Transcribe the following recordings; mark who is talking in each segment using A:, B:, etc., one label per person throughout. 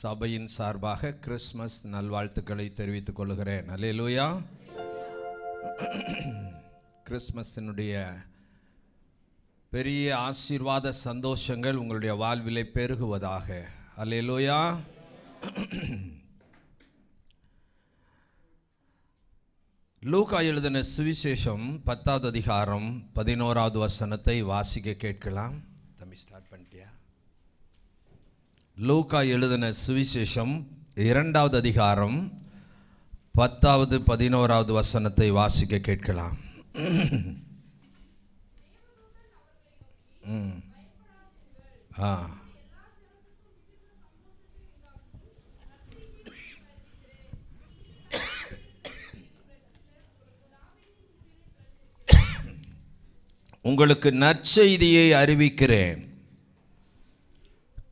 A: சபையின் சார்பாக கிறிஸ்மஸ் நல்வாழ்த்துக்களை தெரிவித்துக் கொள்கிறேன் அலையலூயா கிறிஸ்மஸினுடைய பெரிய ஆசீர்வாத சந்தோஷங்கள் உங்களுடைய வாழ்விலை பெருகுவதாக அலையலூயா லூகா எழுதின சுவிசேஷம் பத்தாவது அதிகாரம் பதினோராவது வசனத்தை வாசிக்க கேட்கலாம் தம்பி ஸ்டார்ட் பண்ணிட்டியா லூகா எழுதின சுவிசேஷம் இரண்டாவது அதிகாரம் பத்தாவது பதினோராவது வசனத்தை வாசிக்க கேட்கலாம் ஆ உங்களுக்கு நற்செய்தியை அறிவிக்கிறேன்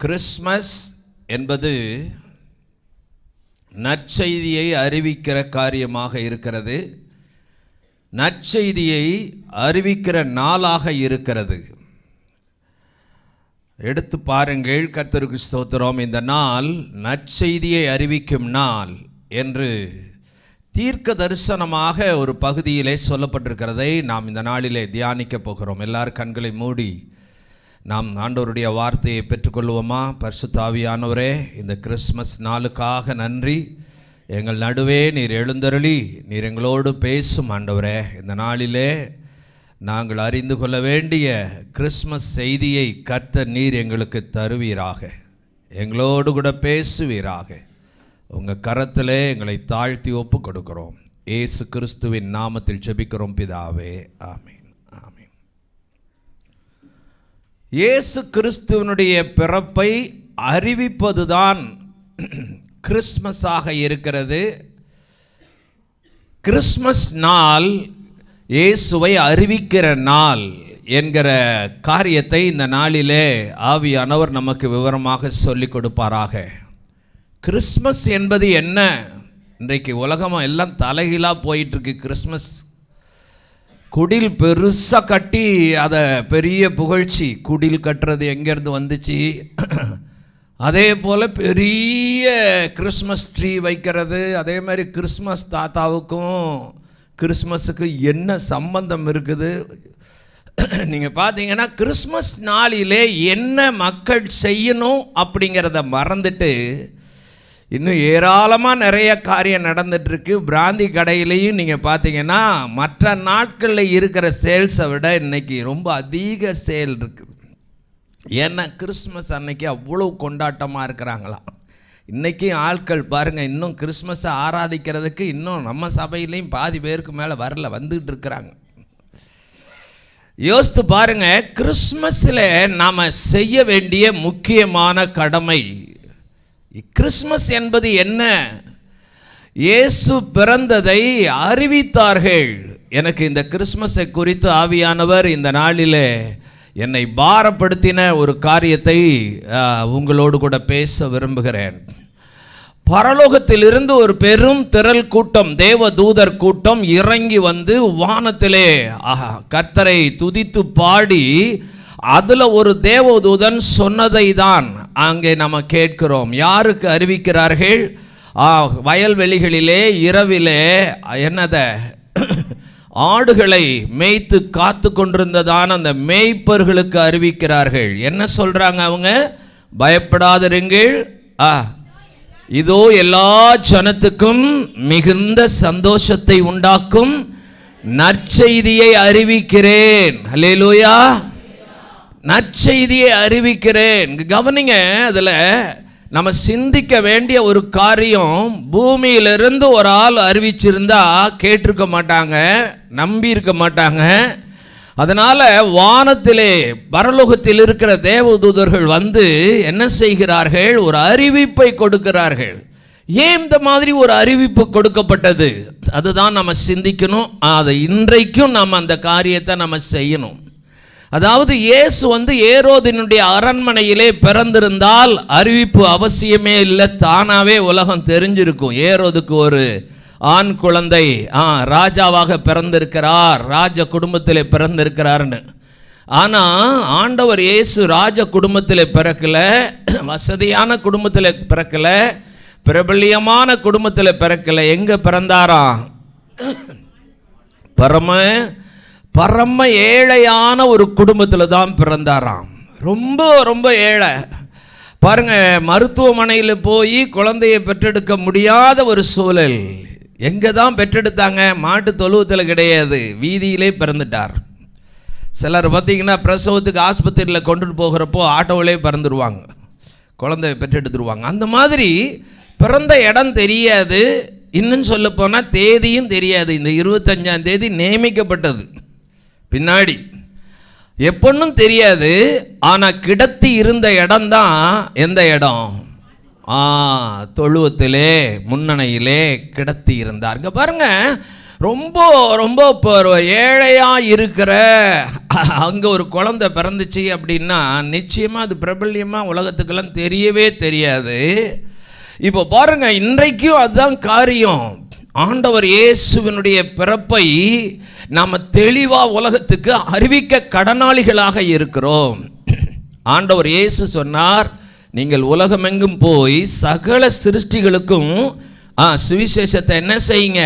A: கிறிஸ்மஸ் என்பது நற்செய்தியை அறிவிக்கிற காரியமாக இருக்கிறது நற்செய்தியை அறிவிக்கிற நாளாக இருக்கிறது எடுத்து பாருங்கள் கத்தருக்கு ஸ்தோத்திரம் இந்த நாள் நற்செய்தியை அறிவிக்கும் நாள் என்று தீர்க்க தரிசனமாக ஒரு பகுதியிலே சொல்லப்பட்டிருக்கிறதை நாம் இந்த நாளிலே தியானிக்க போகிறோம் எல்லார் கண்களை மூடி நாம் ஆண்டவருடைய வார்த்தையை பெற்றுக்கொள்வோமா தாவியானவரே இந்த கிறிஸ்மஸ் நாளுக்காக நன்றி எங்கள் நடுவே நீர் எழுந்தருளி நீர் எங்களோடு பேசும் ஆண்டவரே இந்த நாளிலே நாங்கள் அறிந்து கொள்ள வேண்டிய கிறிஸ்மஸ் செய்தியை கர்த்த நீர் எங்களுக்கு தருவீராக எங்களோடு கூட பேசுவீராக உங்கள் கரத்தில் எங்களை தாழ்த்தி ஒப்பு கொடுக்குறோம் ஏசு கிறிஸ்துவின் நாமத்தில் ஜபிக்கிறோம் பிதாவே ஆமே இயேசு கிறிஸ்துவனுடைய பிறப்பை அறிவிப்பதுதான் கிறிஸ்மஸாக இருக்கிறது கிறிஸ்மஸ் நாள் இயேசுவை அறிவிக்கிற நாள் என்கிற காரியத்தை இந்த நாளிலே ஆவியானவர் நமக்கு விவரமாக சொல்லி கொடுப்பாராக கிறிஸ்மஸ் என்பது என்ன இன்றைக்கு உலகமாக எல்லாம் தலைகீழாக போயிட்டுருக்கு கிறிஸ்மஸ் குடில் பெருசாக கட்டி அதை பெரிய புகழ்ச்சி குடில் கட்டுறது எங்கேருந்து வந்துச்சு அதே போல் பெரிய கிறிஸ்மஸ் ட்ரீ வைக்கிறது அதே மாதிரி கிறிஸ்மஸ் தாத்தாவுக்கும் கிறிஸ்மஸுக்கு என்ன சம்பந்தம் இருக்குது நீங்கள் பார்த்தீங்கன்னா கிறிஸ்மஸ் நாளிலே என்ன மக்கள் செய்யணும் அப்படிங்கிறத மறந்துட்டு இன்னும் ஏராளமாக நிறைய காரியம் நடந்துகிட்ருக்கு பிராந்தி கடையிலையும் நீங்கள் பார்த்தீங்கன்னா மற்ற நாட்களில் இருக்கிற சேல்ஸை விட இன்றைக்கி ரொம்ப அதிக சேல் இருக்குது ஏன்னா கிறிஸ்மஸ் அன்னைக்கு அவ்வளோ கொண்டாட்டமாக இருக்கிறாங்களாம் இன்றைக்கும் ஆட்கள் பாருங்கள் இன்னும் கிறிஸ்மஸை ஆராதிக்கிறதுக்கு இன்னும் நம்ம சபையிலையும் பாதி பேருக்கு மேலே வரல வந்துக்கிட்டு இருக்கிறாங்க யோசித்து பாருங்கள் கிறிஸ்மஸில் நாம் செய்ய வேண்டிய முக்கியமான கடமை கிறிஸ்மஸ் என்பது என்ன இயேசு பிறந்ததை அறிவித்தார்கள் எனக்கு இந்த கிறிஸ்மஸை குறித்து ஆவியானவர் இந்த நாளிலே என்னை பாரப்படுத்தின ஒரு காரியத்தை உங்களோடு கூட பேச விரும்புகிறேன் பரலோகத்திலிருந்து ஒரு பெரும் திரள் கூட்டம் தேவ தூதர் கூட்டம் இறங்கி வந்து வானத்திலே கர்த்தரை துதித்து பாடி அதில் ஒரு தேவதூதன் சொன்னதை தான் அங்கே நம்ம கேட்கிறோம் யாருக்கு அறிவிக்கிறார்கள் வயல்வெளிகளிலே இரவிலே என்னத ஆடுகளை மேய்த்து காத்து கொண்டிருந்ததான் அந்த மேய்ப்பர்களுக்கு அறிவிக்கிறார்கள் என்ன சொல்கிறாங்க அவங்க பயப்படாதிருங்கள் ஆ இதோ எல்லா ஜனத்துக்கும் மிகுந்த சந்தோஷத்தை உண்டாக்கும் நற்செய்தியை அறிவிக்கிறேன் ஹலே லோயா நற்செய்தியை அறிவிக்கிறேன் கவனிங்க அதில் நம்ம சிந்திக்க வேண்டிய ஒரு காரியம் பூமியிலிருந்து ஒரு ஆள் அறிவிச்சிருந்தா கேட்டிருக்க மாட்டாங்க நம்பி இருக்க மாட்டாங்க அதனால் வானத்திலே பரலோகத்தில் இருக்கிற தேவதூதர்கள் வந்து என்ன செய்கிறார்கள் ஒரு அறிவிப்பை கொடுக்கிறார்கள் ஏன் இந்த மாதிரி ஒரு அறிவிப்பு கொடுக்கப்பட்டது அதுதான் நம்ம சிந்திக்கணும் அதை இன்றைக்கும் நம்ம அந்த காரியத்தை நம்ம செய்யணும் அதாவது இயேசு வந்து ஏரோதினுடைய அரண்மனையிலே பிறந்திருந்தால் அறிவிப்பு அவசியமே இல்லை தானாகவே உலகம் தெரிஞ்சிருக்கும் ஏரோதுக்கு ஒரு ஆண் குழந்தை ஆ ராஜாவாக பிறந்திருக்கிறார் ராஜ குடும்பத்தில் பிறந்திருக்கிறார்னு ஆனால் ஆண்டவர் இயேசு ராஜ குடும்பத்தில் பிறக்கலை வசதியான குடும்பத்தில் பிறக்கலை பிரபல்யமான குடும்பத்தில் பிறக்கலை எங்கே பிறந்தாராம் பரம பரம ஏழையான ஒரு குடும்பத்தில் தான் பிறந்தாராம் ரொம்ப ரொம்ப ஏழை பாருங்க மருத்துவமனையில் போய் குழந்தையை பெற்றெடுக்க முடியாத ஒரு சூழல் எங்கே தான் பெற்றெடுத்தாங்க மாட்டு தொழுவத்தில் கிடையாது வீதியிலே பிறந்துட்டார் சிலர் பார்த்திங்கன்னா பிரசவத்துக்கு ஆஸ்பத்திரியில் கொண்டுட்டு போகிறப்போ ஆட்டோவிலே பிறந்துடுவாங்க குழந்தைய பெற்றெடுத்துருவாங்க அந்த மாதிரி பிறந்த இடம் தெரியாது இன்னும் சொல்லப்போனால் தேதியும் தெரியாது இந்த இருபத்தஞ்சாம் தேதி நியமிக்கப்பட்டது பின்னாடி எப்பொன்னும் தெரியாது ஆனால் கிடத்தி இருந்த இடம்தான் எந்த இடம் ஆ தொழுவத்திலே முன்னணையிலே கிடத்தி இருந்தார் இங்கே பாருங்க ரொம்ப ரொம்ப இப்போ ஏழையாக இருக்கிற அங்கே ஒரு குழந்தை பிறந்துச்சு அப்படின்னா நிச்சயமாக அது பிரபல்யமாக உலகத்துக்கெல்லாம் தெரியவே தெரியாது இப்போ பாருங்கள் இன்றைக்கும் அதுதான் காரியம் ஆண்டவர் இயேசுவினுடைய பிறப்பை நாம் தெளிவாக உலகத்துக்கு அறிவிக்க கடனாளிகளாக இருக்கிறோம் ஆண்டவர் இயேசு சொன்னார் நீங்கள் உலகமெங்கும் போய் சகல சிருஷ்டிகளுக்கும் சுவிசேஷத்தை என்ன செய்யுங்க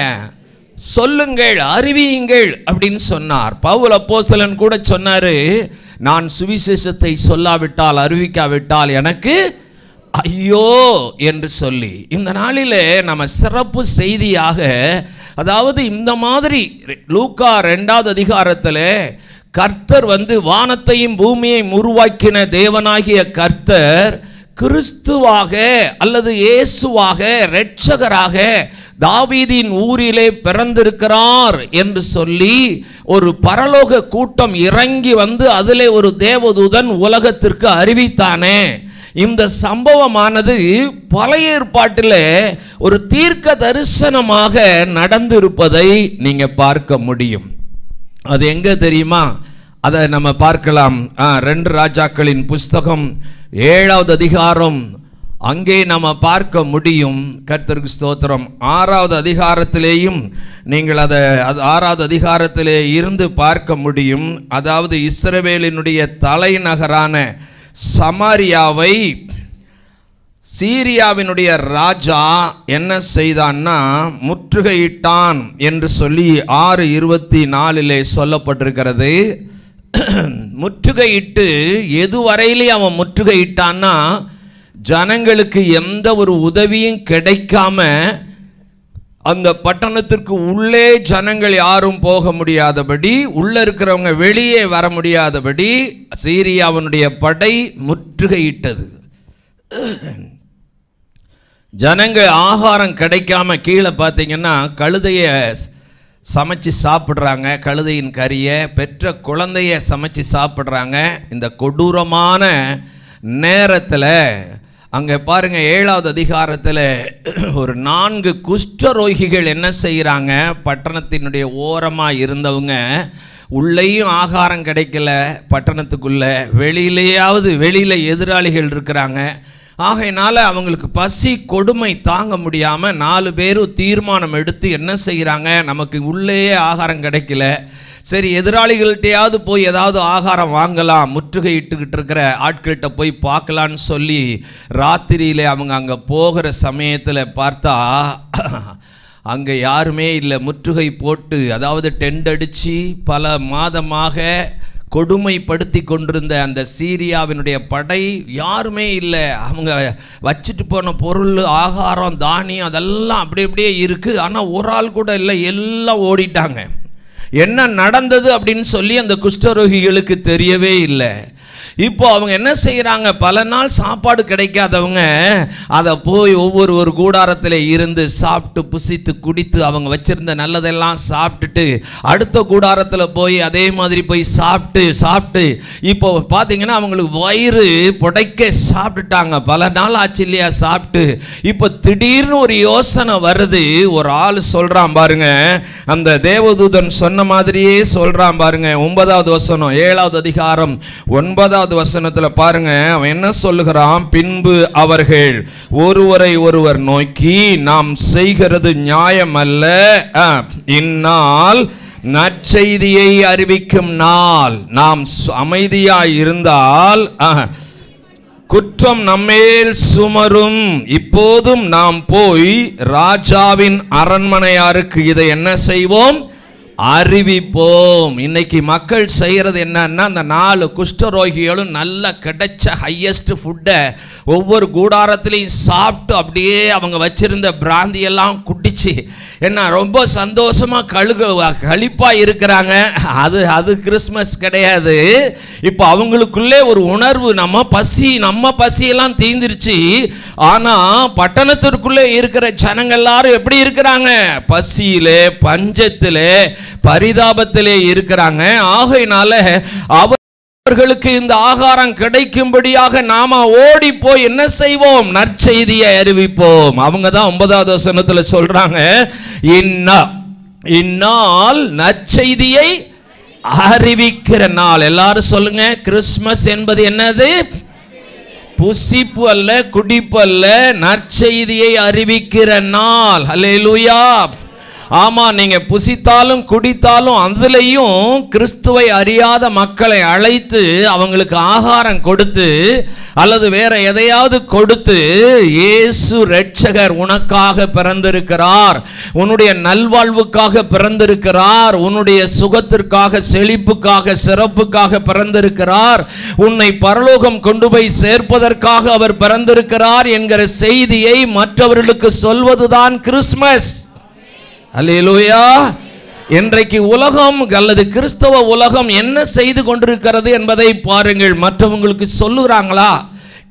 A: சொல்லுங்கள் அறிவியுங்கள் அப்படின்னு சொன்னார் பவுல் அப்போசலன் கூட சொன்னார் நான் சுவிசேஷத்தை சொல்லாவிட்டால் அறிவிக்காவிட்டால் எனக்கு ஐயோ என்று சொல்லி இந்த நாளிலே நம்ம சிறப்பு செய்தியாக அதாவது இந்த மாதிரி லூக்கா ரெண்டாவது அதிகாரத்தில் கர்த்தர் வந்து வானத்தையும் பூமியையும் உருவாக்கின தேவனாகிய கர்த்தர் கிறிஸ்துவாக அல்லது இயேசுவாக ரட்சகராக தாவீதின் ஊரிலே பிறந்திருக்கிறார் என்று சொல்லி ஒரு பரலோக கூட்டம் இறங்கி வந்து அதிலே ஒரு தேவதூதன் உலகத்திற்கு அறிவித்தானே இந்த சம்பவமானது பழைய ஏற்பாட்டில் ஒரு தீர்க்க தரிசனமாக நடந்திருப்பதை நீங்கள் பார்க்க முடியும் அது எங்கே தெரியுமா அதை நம்ம பார்க்கலாம் ரெண்டு ராஜாக்களின் புஸ்தகம் ஏழாவது அதிகாரம் அங்கே நம்ம பார்க்க முடியும் கர்த்தருக்கு ஸ்தோத்திரம் ஆறாவது அதிகாரத்திலேயும் நீங்கள் அதை அது ஆறாவது அதிகாரத்திலே இருந்து பார்க்க முடியும் அதாவது இஸ்ரவேலினுடைய தலைநகரான சமாரியாவை சீரியாவினுடைய ராஜா என்ன செய்தான்னா முற்றுகையிட்டான் என்று சொல்லி ஆறு இருபத்தி நாலிலே சொல்லப்பட்டிருக்கிறது முற்றுகையிட்டு எதுவரையிலே அவன் முற்றுகையிட்டான்னா ஜனங்களுக்கு எந்த ஒரு உதவியும் கிடைக்காம அந்த பட்டணத்திற்கு உள்ளே ஜனங்கள் யாரும் போக முடியாதபடி உள்ளே இருக்கிறவங்க வெளியே வர முடியாதபடி சீரியாவனுடைய படை முற்றுகையிட்டது ஜனங்கள் ஆகாரம் கிடைக்காம கீழே பார்த்தீங்கன்னா கழுதையை சமைச்சு சாப்பிட்றாங்க கழுதையின் கறியை பெற்ற குழந்தைய சமைச்சு சாப்பிட்றாங்க இந்த கொடூரமான நேரத்தில் அங்கே பாருங்க ஏழாவது அதிகாரத்தில் ஒரு நான்கு குஷ்டரோகிகள் என்ன செய்கிறாங்க பட்டணத்தினுடைய ஓரமாக இருந்தவங்க உள்ளேயும் ஆகாரம் கிடைக்கல பட்டணத்துக்குள்ளே வெளியிலேயாவது வெளியில் எதிராளிகள் இருக்கிறாங்க ஆகையினால் அவங்களுக்கு பசி கொடுமை தாங்க முடியாமல் நாலு பேரும் தீர்மானம் எடுத்து என்ன செய்கிறாங்க நமக்கு உள்ளேயே ஆகாரம் கிடைக்கல சரி எதிராளிகள்கிட்டயாவது போய் ஏதாவது ஆகாரம் வாங்கலாம் முற்றுகையிட்டுக்கிட்டு இருக்கிற ஆட்கள்கிட்ட போய் பார்க்கலான்னு சொல்லி ராத்திரியில் அவங்க அங்கே போகிற சமயத்தில் பார்த்தா அங்கே யாருமே இல்லை முற்றுகை போட்டு அதாவது டெண்ட் அடித்து பல மாதமாக கொடுமைப்படுத்தி கொண்டிருந்த அந்த சீரியாவினுடைய படை யாருமே இல்லை அவங்க வச்சுட்டு போன பொருள் ஆகாரம் தானியம் அதெல்லாம் அப்படி அப்படியே இருக்குது ஆனால் ஒரு ஆள் கூட இல்லை எல்லாம் ஓடிட்டாங்க என்ன நடந்தது அப்படின்னு சொல்லி அந்த குஷ்டரோகிகளுக்கு தெரியவே இல்லை இப்போ அவங்க என்ன செய்கிறாங்க பல நாள் சாப்பாடு கிடைக்காதவங்க அதை போய் ஒவ்வொரு ஒரு கூடாரத்தில் இருந்து சாப்பிட்டு புசித்து குடித்து அவங்க வச்சுருந்த நல்லதெல்லாம் சாப்பிட்டுட்டு அடுத்த கூடாரத்தில் போய் அதே மாதிரி போய் சாப்பிட்டு சாப்பிட்டு இப்போ பார்த்தீங்கன்னா அவங்களுக்கு வயிறு புடைக்க சாப்பிட்டுட்டாங்க பல நாள் ஆச்சு இல்லையா சாப்பிட்டு இப்போ திடீர்னு ஒரு யோசனை வருது ஒரு ஆள் சொல்கிறான் பாருங்க அந்த தேவதூதன் சொன்ன மாதிரியே சொல்கிறான் பாருங்க ஒன்பதாவது வசனம் ஏழாவது அதிகாரம் ஒன்பதாவது பதினோராவது வசனத்தில் பாருங்க அவன் என்ன சொல்லுகிறான் பின்பு அவர்கள் ஒருவரை ஒருவர் நோக்கி நாம் செய்கிறது நியாயம் அல்ல இந்நாள் நற்செய்தியை அறிவிக்கும் நாள் நாம் அமைதியாய் இருந்தால் குற்றம் நம்மேல் சுமரும் இப்போதும் நாம் போய் ராஜாவின் அரண்மனையாருக்கு இதை என்ன செய்வோம் அறிவிப்போம் இன்னைக்கு மக்கள் செய்கிறது என்னன்னா அந்த நாலு குஷ்டரோகிகளும் நல்லா கிடைச்ச ஹையஸ்ட் ஃபுட்டை ஒவ்வொரு கூடாரத்திலையும் சாப்பிட்டு அப்படியே அவங்க வச்சிருந்த பிராந்தியெல்லாம் குடிச்சு என்ன ரொம்ப சந்தோஷமாக கழுக கழிப்பாக இருக்கிறாங்க அது அது கிறிஸ்மஸ் கிடையாது இப்போ அவங்களுக்குள்ளே ஒரு உணர்வு நம்ம பசி நம்ம பசியெல்லாம் தீந்துருச்சு ஆனால் பட்டணத்திற்குள்ளே இருக்கிற ஜனங்கள் எல்லாரும் எப்படி இருக்கிறாங்க பசியிலே பஞ்சத்திலே பரிதாபத்திலே இருக்கிறாங்க ஆகையினால அவர் அவர்களுக்கு இந்த ஆகாரம் கிடைக்கும்படியாக நாம ஓடி போய் என்ன செய்வோம் நற்செய்தியை அறிவிப்போம் அவங்க தான் ஒன்பதாவது வசனத்தில் சொல்றாங்க இன்னா இந்நாள் நற்செய்தியை அறிவிக்கிற நாள் எல்லாரும் சொல்லுங்க கிறிஸ்மஸ் என்பது என்னது புசிப்பு அல்ல குடிப்பு அல்ல நற்செய்தியை அறிவிக்கிற நாள் அல்ல ஆமாம் நீங்கள் புசித்தாலும் குடித்தாலும் அதுலேயும் கிறிஸ்துவை அறியாத மக்களை அழைத்து அவங்களுக்கு ஆகாரம் கொடுத்து அல்லது வேற எதையாவது கொடுத்து இயேசு ரட்சகர் உனக்காக பிறந்திருக்கிறார் உன்னுடைய நல்வாழ்வுக்காக பிறந்திருக்கிறார் உன்னுடைய சுகத்திற்காக செழிப்புக்காக சிறப்புக்காக பிறந்திருக்கிறார் உன்னை பரலோகம் கொண்டு போய் சேர்ப்பதற்காக அவர் பிறந்திருக்கிறார் என்கிற செய்தியை மற்றவர்களுக்கு சொல்வதுதான் கிறிஸ்துமஸ் அல்லேலூயா இன்றைக்கு உலகம் அல்லது கிறிஸ்தவ உலகம் என்ன செய்து கொண்டிருக்கிறது என்பதை பாருங்கள் மற்றவங்களுக்கு சொல்லுகிறாங்களா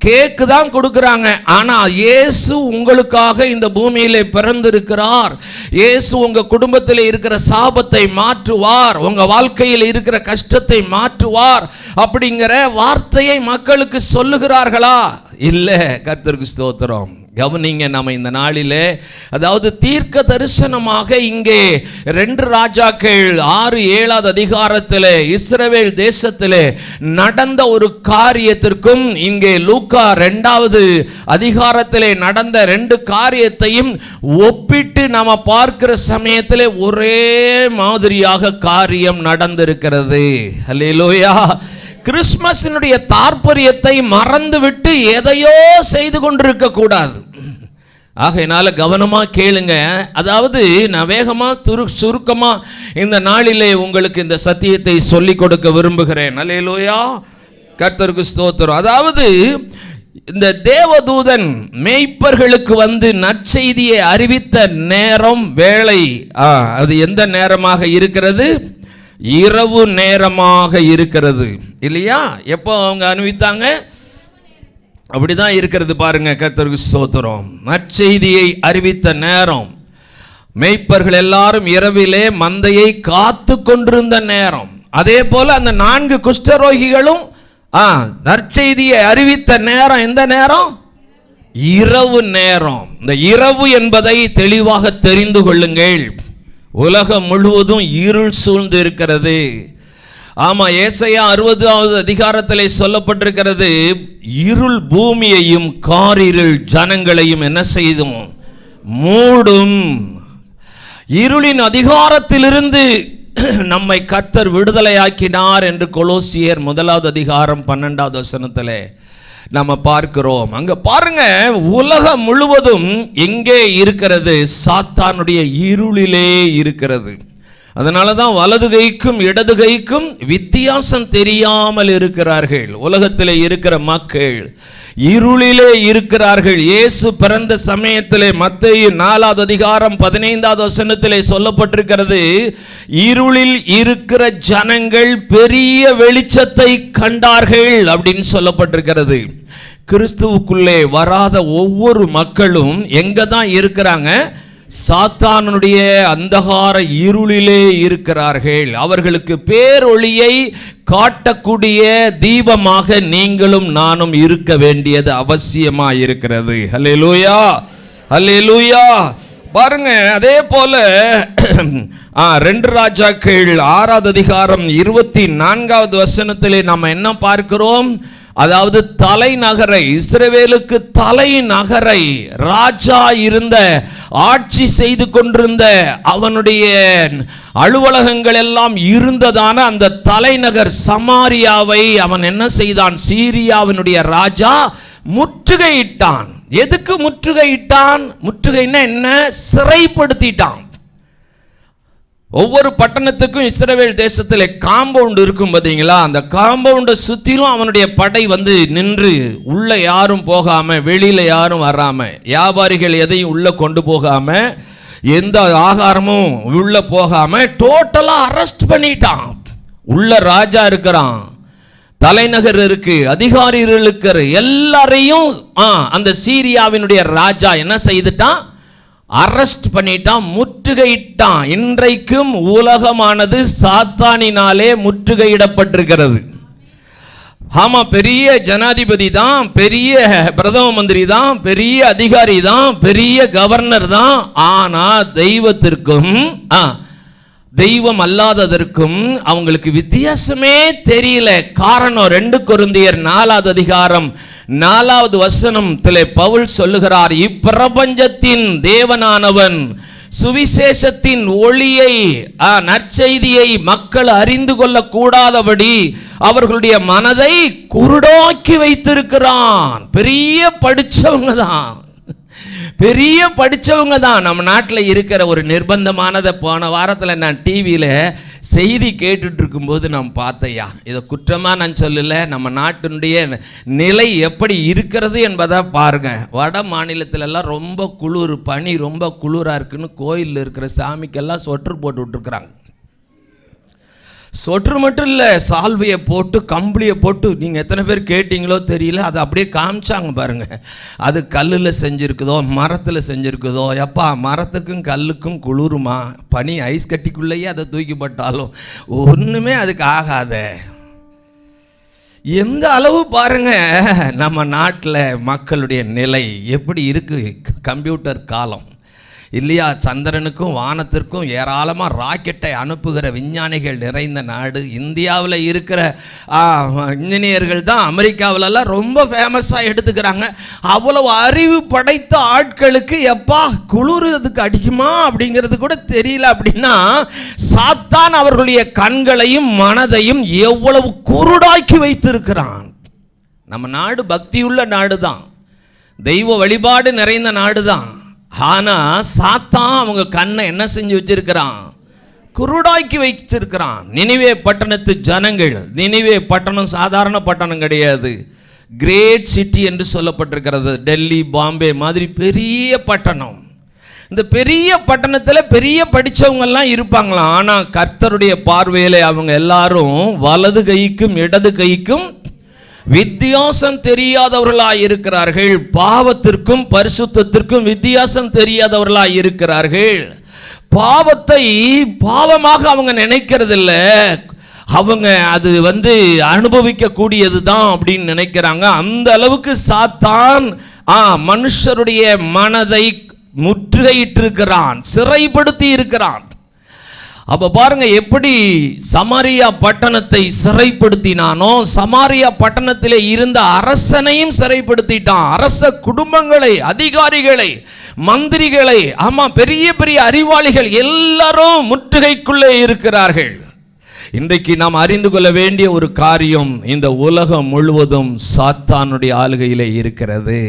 A: கேக்கு தான் கொடுக்குறாங்க ஆனால் இயேசு உங்களுக்காக இந்த பூமியிலே பிறந்திருக்கிறார் இயேசு உங்கள் குடும்பத்தில் இருக்கிற சாபத்தை மாற்றுவார் உங்கள் வாழ்க்கையில் இருக்கிற கஷ்டத்தை மாற்றுவார் அப்படிங்கிற வார்த்தையை மக்களுக்கு சொல்லுகிறார்களா இல்லை கர்த்தருக்கு ஸ்தோத்திரம் கவனிங்க நம்ம இந்த நாளிலே அதாவது தீர்க்க தரிசனமாக இங்கே ரெண்டு ராஜாக்கள் ஆறு ஏழாவது அதிகாரத்தில் இஸ்ரவேல் தேசத்தில் நடந்த ஒரு காரியத்திற்கும் இங்கே லூக்கா ரெண்டாவது அதிகாரத்தில் நடந்த ரெண்டு காரியத்தையும் ஒப்பிட்டு நம்ம பார்க்கிற சமயத்தில் ஒரே மாதிரியாக காரியம் நடந்திருக்கிறது அல்லையிலோயா கிறிஸ்மஸினுடைய தாற்பரியத்தை மறந்துவிட்டு எதையோ செய்து கொண்டிருக்க கூடாது ஆகையினால கவனமாக கேளுங்க அதாவது நான் வேகமாக துரு சுருக்கமாக இந்த நாளிலே உங்களுக்கு இந்த சத்தியத்தை சொல்லிக் கொடுக்க விரும்புகிறேன் அல்லையிலோயா கர்த்தருக்கு ஸ்தோத்திரம் அதாவது இந்த தேவதூதன் மேய்ப்பர்களுக்கு வந்து நற்செய்தியை அறிவித்த நேரம் வேலை அது எந்த நேரமாக இருக்கிறது இரவு நேரமாக இருக்கிறது இல்லையா எப்போ அவங்க அனுபவித்தாங்க அப்படிதான் இருக்கிறது பாருங்க கத்தருக்கு சோத்திரம் நற்செய்தியை அறிவித்த நேரம் மெய்ப்பர்கள் எல்லாரும் இரவிலே மந்தையை காத்து கொண்டிருந்த நேரம் அதே போல அந்த நான்கு குஷ்டரோகிகளும் நற்செய்தியை அறிவித்த நேரம் எந்த நேரம் இரவு நேரம் இந்த இரவு என்பதை தெளிவாக தெரிந்து கொள்ளுங்கள் உலகம் முழுவதும் இருள் சூழ்ந்து இருக்கிறது ஆமாம் ஏசையா அறுபதாவது அதிகாரத்தில் சொல்லப்பட்டிருக்கிறது இருள் பூமியையும் காரிருள் ஜனங்களையும் என்ன செய்தும் மூடும் இருளின் அதிகாரத்திலிருந்து நம்மை கத்தர் விடுதலையாக்கினார் என்று கொலோசியர் முதலாவது அதிகாரம் பன்னெண்டாவது வசனத்திலே நம்ம பார்க்கிறோம் அங்க பாருங்க உலகம் முழுவதும் எங்கே இருக்கிறது சாத்தானுடைய இருளிலே இருக்கிறது அதனால தான் வலது கைக்கும் இடது கைக்கும் வித்தியாசம் தெரியாமல் இருக்கிறார்கள் உலகத்தில் இருக்கிற மக்கள் இருளிலே இருக்கிறார்கள் இயேசு பிறந்த சமயத்திலே மத்திய நாலாவது அதிகாரம் பதினைந்தாவது வசனத்திலே சொல்லப்பட்டிருக்கிறது இருளில் இருக்கிற ஜனங்கள் பெரிய வெளிச்சத்தை கண்டார்கள் அப்படின்னு சொல்லப்பட்டிருக்கிறது கிறிஸ்துவுக்குள்ளே வராத ஒவ்வொரு மக்களும் எங்க தான் இருக்கிறாங்க சாத்தானுடைய அந்தகார இருளிலே இருக்கிறார்கள் அவர்களுக்கு பேரொளியை காட்டக்கூடிய தீபமாக நீங்களும் நானும் இருக்க வேண்டியது அவசியமா இருக்கிறது ஹலே லூயா ஹலே லூயா பாருங்க அதே போல ரெண்டு ராஜாக்கள் ஆறாவது அதிகாரம் இருபத்தி நான்காவது வசனத்திலே நாம் என்ன பார்க்கிறோம் அதாவது தலைநகரை இஸ்ரவேலுக்கு தலைநகரை ராஜா இருந்த ஆட்சி செய்து கொண்டிருந்த அவனுடைய அலுவலகங்கள் எல்லாம் இருந்ததான அந்த தலைநகர் சமாரியாவை அவன் என்ன செய்தான் சீரியாவினுடைய ராஜா முற்றுகையிட்டான் எதுக்கு முற்றுகையிட்டான் முற்றுகைன்னா என்ன சிறைப்படுத்திட்டான் ஒவ்வொரு பட்டணத்துக்கும் இஸ்ரவேல் தேசத்தில் காம்பவுண்ட் இருக்கும் பார்த்தீங்களா அந்த காம்பவுண்டை சுற்றிலும் அவனுடைய படை வந்து நின்று உள்ளே யாரும் போகாமல் வெளியில் யாரும் வராமல் வியாபாரிகள் எதையும் உள்ளே கொண்டு போகாமல் எந்த ஆகாரமும் உள்ளே போகாமல் டோட்டலாக அரெஸ்ட் பண்ணிட்டான் உள்ள ராஜா இருக்கிறான் தலைநகர் இருக்கு அதிகாரிகள் இருக்கிற எல்லாரையும் அந்த சீரியாவினுடைய ராஜா என்ன செய்துட்டான் அரெஸ்ட் பண்ணிட்டான் முற்றுகையிட்டான் இன்றைக்கும் உலகமானது சாத்தானினாலே முற்றுகையிடப்பட்டிருக்கிறது ஆமாம் பெரிய ஜனாதிபதி தான் பெரிய பிரதம மந்திரி தான் பெரிய அதிகாரி தான் பெரிய கவர்னர் தான் ஆனால் தெய்வத்திற்கும் தெய்வம் அல்லாததற்கும் அவங்களுக்கு வித்தியாசமே தெரியல காரணம் ரெண்டு குருந்தியர் நாலாவது அதிகாரம் நாலாவது வசனம் திலே பவுல் சொல்லுகிறார் இப்பிரபஞ்சத்தின் தேவனானவன் சுவிசேஷத்தின் ஒளியை நற்செய்தியை மக்கள் அறிந்து கொள்ளக்கூடாதபடி அவர்களுடைய மனதை குருடாக்கி வைத்திருக்கிறான் பெரிய படிச்சவங்க தான் பெரிய படித்தவங்க தான் நம்ம நாட்டில் இருக்கிற ஒரு நிர்பந்தமானதை போன வாரத்தில் நான் டிவியில் செய்தி கேட்டுட்டு இருக்கும்போது நான் பார்த்தையா இதை குற்றமாக நான் சொல்லலை நம்ம நாட்டினுடைய நிலை எப்படி இருக்கிறது என்பதை பாருங்கள் வட மாநிலத்திலலாம் ரொம்ப குளிர் பனி ரொம்ப குளிராக இருக்குன்னு கோயிலில் இருக்கிற சாமிக்கெல்லாம் சொற்று போட்டு விட்டுருக்குறாங்க சொற்று மட்டும் இல்லை சால்வையை போட்டு கம்பளியை போட்டு நீங்கள் எத்தனை பேர் கேட்டிங்களோ தெரியல அதை அப்படியே காமிச்சாங்க பாருங்கள் அது கல்லில் செஞ்சுருக்குதோ மரத்தில் செஞ்சுருக்குதோ எப்பா மரத்துக்கும் கல்லுக்கும் குளிருமா பனி ஐஸ் கட்டிக்குள்ளேயே அதை தூக்கிப்பட்டாலும் ஒன்றுமே அதுக்கு ஆகாத எந்த அளவு பாருங்கள் நம்ம நாட்டில் மக்களுடைய நிலை எப்படி இருக்குது கம்ப்யூட்டர் காலம் இல்லையா சந்திரனுக்கும் வானத்திற்கும் ஏராளமாக ராக்கெட்டை அனுப்புகிற விஞ்ஞானிகள் நிறைந்த நாடு இந்தியாவில் இருக்கிற இன்ஜினியர்கள் தான் அமெரிக்காவிலலாம் ரொம்ப ஃபேமஸாக எடுத்துக்கிறாங்க அவ்வளவு அறிவு படைத்த ஆட்களுக்கு எப்பா குளிர்றதுக்கு அடிக்குமா அப்படிங்கிறது கூட தெரியல அப்படின்னா சாத்தான் அவர்களுடைய கண்களையும் மனதையும் எவ்வளவு குருடாக்கி வைத்திருக்கிறான் நம்ம நாடு பக்தியுள்ள நாடு தான் தெய்வ வழிபாடு நிறைந்த நாடு தான் ஆனால் சாத்தா அவங்க கண்ணை என்ன செஞ்சு வச்சிருக்கிறான் குருடாக்கி வச்சிருக்கிறான் நினைவே பட்டணத்து ஜனங்கள் நினைவே பட்டணம் சாதாரண பட்டணம் கிடையாது கிரேட் சிட்டி என்று சொல்லப்பட்டிருக்கிறது டெல்லி பாம்பே மாதிரி பெரிய பட்டணம் இந்த பெரிய பட்டணத்தில் பெரிய படித்தவங்கெல்லாம் இருப்பாங்களாம் ஆனால் கர்த்தருடைய பார்வையில் அவங்க எல்லாரும் வலது கைக்கும் இடது கைக்கும் வித்தியாசம் தெரியாதவர்களாய் இருக்கிறார்கள் பாவத்திற்கும் பரிசுத்திற்கும் வித்தியாசம் தெரியாதவர்களாய் இருக்கிறார்கள் பாவத்தை பாவமாக அவங்க நினைக்கிறதில்ல அவங்க அது வந்து அனுபவிக்க கூடியது தான் அப்படின்னு நினைக்கிறாங்க அந்த அளவுக்கு சாத்தான் ஆ மனுஷருடைய மனதை முற்றுகையிட்டிருக்கிறான் சிறைப்படுத்தி இருக்கிறான் அப்போ பாருங்க எப்படி சமாரியா பட்டணத்தை சிறைப்படுத்தினானோ சமாரியா பட்டணத்தில் இருந்த அரசனையும் சிறைப்படுத்திட்டான் அரச குடும்பங்களை அதிகாரிகளை மந்திரிகளை ஆமாம் பெரிய பெரிய அறிவாளிகள் எல்லாரும் முற்றுகைக்குள்ளே இருக்கிறார்கள் இன்றைக்கு நாம் அறிந்து கொள்ள வேண்டிய ஒரு காரியம் இந்த உலகம் முழுவதும் சாத்தானுடைய ஆளுகையில் இருக்கிறது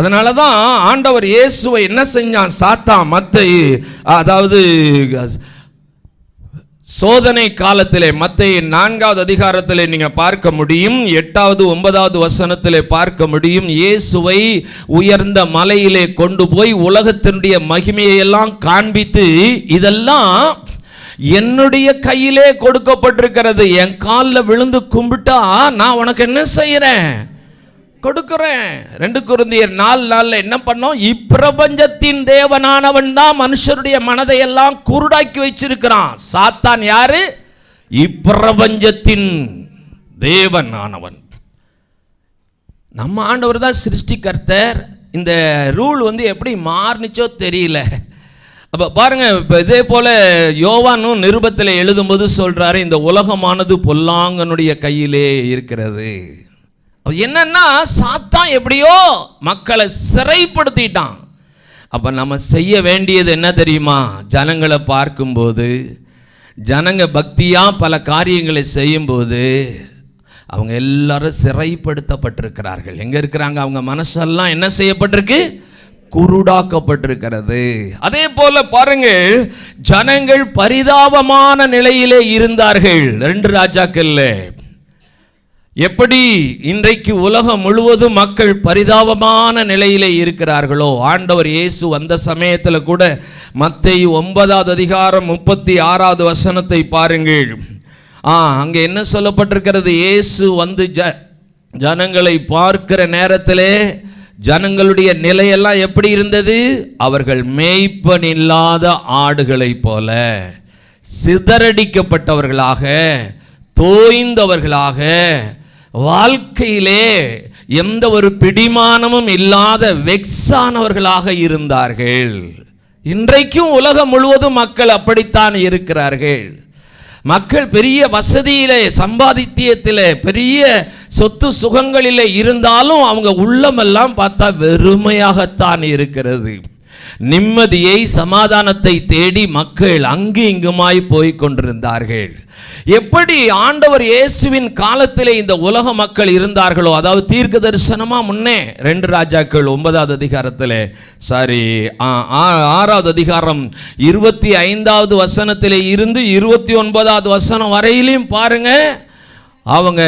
A: அதனால தான் ஆண்டவர் இயேசுவை என்ன செஞ்சான் சாத்தா மத்தை அதாவது சோதனை காலத்திலே மத்திய நான்காவது அதிகாரத்திலே நீங்க பார்க்க முடியும் எட்டாவது ஒன்பதாவது வசனத்திலே பார்க்க முடியும் இயேசுவை உயர்ந்த மலையிலே கொண்டு போய் உலகத்தினுடைய மகிமையை எல்லாம் காண்பித்து இதெல்லாம் என்னுடைய கையிலே கொடுக்கப்பட்டிருக்கிறது என் காலில் விழுந்து கும்பிட்டா நான் உனக்கு என்ன செய்யறேன் கொடுக்கிறேன் ரெண்டு குருந்தியர் நாலு நாளில் என்ன பண்ணோம் இப்பிரபஞ்சத்தின் தேவனானவன் தான் மனுஷருடைய மனதை எல்லாம் குருடாக்கி வச்சிருக்கிறான் சாத்தான் யாரு இப்பிரபஞ்சத்தின் தேவனானவன் நம்ம ஆண்டவர் தான் சிருஷ்டிகர்த்தர் இந்த ரூல் வந்து எப்படி மாறுனுச்சோ தெரியல அப்போ பாருங்கள் இப்போ இதே போல் யோவானும் நிருபத்தில் எழுதும்போது சொல்கிறாரு இந்த உலகமானது பொல்லாங்கனுடைய கையிலே இருக்கிறது என்னன்னா சாத்தான் எப்படியோ மக்களை சிறைப்படுத்திட்டான் அப்போ நம்ம செய்ய வேண்டியது என்ன தெரியுமா ஜனங்களை பார்க்கும்போது ஜனங்க பக்தியாக பல காரியங்களை செய்யும்போது அவங்க எல்லாரும் சிறைப்படுத்தப்பட்டிருக்கிறார்கள் எங்கே இருக்கிறாங்க அவங்க மனசெல்லாம் என்ன செய்யப்பட்டிருக்கு குருடாக்கப்பட்டிருக்கிறது அதே போல பாருங்கள் ஜனங்கள் பரிதாபமான நிலையிலே இருந்தார்கள் ரெண்டு ராஜாக்கள் எப்படி இன்றைக்கு உலகம் முழுவதும் மக்கள் பரிதாபமான நிலையிலே இருக்கிறார்களோ ஆண்டவர் இயேசு வந்த சமயத்தில் கூட மத்தை ஒன்பதாவது அதிகாரம் முப்பத்தி ஆறாவது வசனத்தை பாருங்கள் ஆ அங்கே என்ன சொல்லப்பட்டிருக்கிறது இயேசு வந்து ஜ ஜனங்களை பார்க்கிற நேரத்திலே ஜனங்களுடைய நிலையெல்லாம் எப்படி இருந்தது அவர்கள் மேய்ப்பன் இல்லாத ஆடுகளைப் போல சிதறடிக்கப்பட்டவர்களாக தோய்ந்தவர்களாக வாழ்க்கையிலே எந்த ஒரு பிடிமானமும் இல்லாத வெக்ஸானவர்களாக இருந்தார்கள் இன்றைக்கும் உலகம் முழுவதும் மக்கள் அப்படித்தான் இருக்கிறார்கள் மக்கள் பெரிய வசதியிலே சம்பாதித்தியத்தில் பெரிய சொத்து சுகங்களில் இருந்தாலும் அவங்க உள்ளமெல்லாம் பார்த்தா வெறுமையாகத்தான் இருக்கிறது நிம்மதியை சமாதானத்தை தேடி மக்கள் அங்கு இங்குமாய் போய் கொண்டிருந்தார்கள் எப்படி ஆண்டவர் இயேசுவின் காலத்திலே இந்த உலக மக்கள் இருந்தார்களோ அதாவது தீர்க்க தரிசனமா முன்னே ரெண்டு ராஜாக்கள் ஒன்பதாவது அதிகாரத்தில் சாரி ஆறாவது அதிகாரம் இருபத்தி ஐந்தாவது வசனத்திலே இருந்து இருபத்தி ஒன்பதாவது வசனம் வரையிலையும் பாருங்கள் அவங்க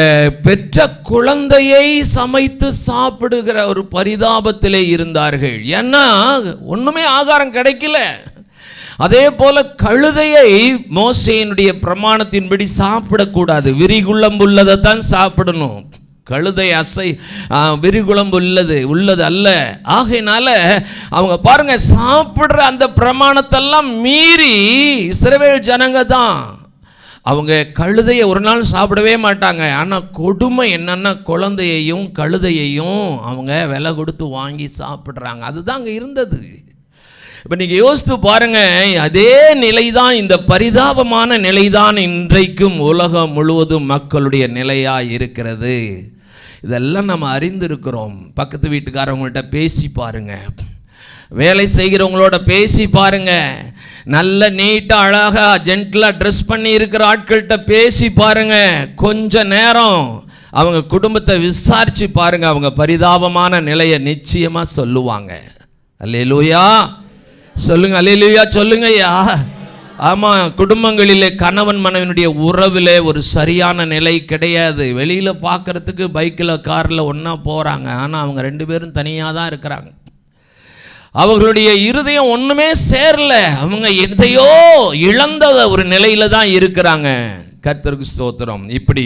A: பெற்ற குழந்தையை சமைத்து சாப்பிடுகிற ஒரு பரிதாபத்திலே இருந்தார்கள் ஏன்னா ஒன்றுமே ஆகாரம் கிடைக்கல அதே போல கழுதையை மோசையினுடைய பிரமாணத்தின்படி சாப்பிடக்கூடாது விரிகுள்ளம் உள்ளதை தான் சாப்பிடணும் கழுதை அசை விரிகுளம்பு உள்ளது உள்ளது அல்ல ஆகையினால அவங்க பாருங்க சாப்பிட்ற அந்த பிரமாணத்தெல்லாம் மீறி சிறவேல் ஜனங்க தான் அவங்க கழுதையை ஒரு நாள் சாப்பிடவே மாட்டாங்க ஆனால் கொடுமை என்னென்னா குழந்தையையும் கழுதையையும் அவங்க விலை கொடுத்து வாங்கி சாப்பிட்றாங்க அதுதான் அங்கே இருந்தது இப்போ நீங்கள் யோசித்து பாருங்கள் அதே நிலை தான் இந்த பரிதாபமான நிலை தான் இன்றைக்கும் உலகம் முழுவதும் மக்களுடைய நிலையாக இருக்கிறது இதெல்லாம் நம்ம அறிந்திருக்கிறோம் பக்கத்து வீட்டுக்காரவங்கள்ட்ட பேசி பாருங்கள் வேலை செய்கிறவங்களோட பேசி பாருங்கள் நல்ல நீட்டாக அழகாக ஜென்டிலாக ட்ரெஸ் பண்ணி இருக்கிற ஆட்கள்கிட்ட பேசி பாருங்கள் கொஞ்ச நேரம் அவங்க குடும்பத்தை விசாரித்து பாருங்கள் அவங்க பரிதாபமான நிலையை நிச்சயமாக சொல்லுவாங்க அல்லேலூயா சொல்லுங்கள் அல்லேலூயா ஐயா ஆமாம் குடும்பங்களிலே கணவன் மனைவினுடைய உறவிலே ஒரு சரியான நிலை கிடையாது வெளியில் பார்க்குறதுக்கு பைக்கில் காரில் ஒன்றா போகிறாங்க ஆனால் அவங்க ரெண்டு பேரும் தனியாக தான் இருக்கிறாங்க அவர்களுடைய இருதயம் ஒன்றுமே சேரல அவங்க எதையோ இழந்த ஒரு நிலையில தான் இருக்கிறாங்க கர்த்தருக்கு ஸ்தோத்திரம் இப்படி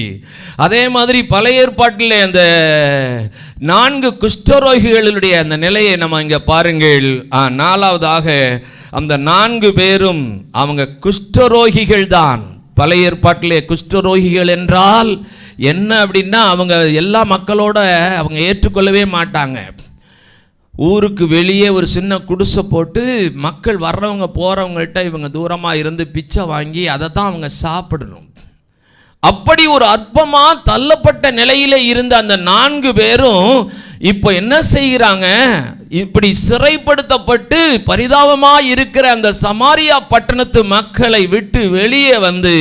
A: அதே மாதிரி பழைய ஏற்பாட்டில் அந்த நான்கு குஷ்டரோகிகளுடைய அந்த நிலையை நம்ம இங்கே பாருங்கள் நாலாவதாக அந்த நான்கு பேரும் அவங்க குஷ்டரோகிகள் தான் பழைய ஏற்பாட்டிலே குஷ்டரோகிகள் என்றால் என்ன அப்படின்னா அவங்க எல்லா மக்களோட அவங்க ஏற்றுக்கொள்ளவே மாட்டாங்க ஊருக்கு வெளியே ஒரு சின்ன குடிசை போட்டு மக்கள் வர்றவங்க போகிறவங்கள்ட்ட இவங்க தூரமாக இருந்து பிச்சை வாங்கி அதை தான் அவங்க சாப்பிடணும் அப்படி ஒரு அற்பமாக தள்ளப்பட்ட நிலையில் இருந்த அந்த நான்கு பேரும் இப்போ என்ன செய்கிறாங்க இப்படி சிறைப்படுத்தப்பட்டு பரிதாபமாக இருக்கிற அந்த சமாரியா பட்டணத்து மக்களை விட்டு வெளியே வந்து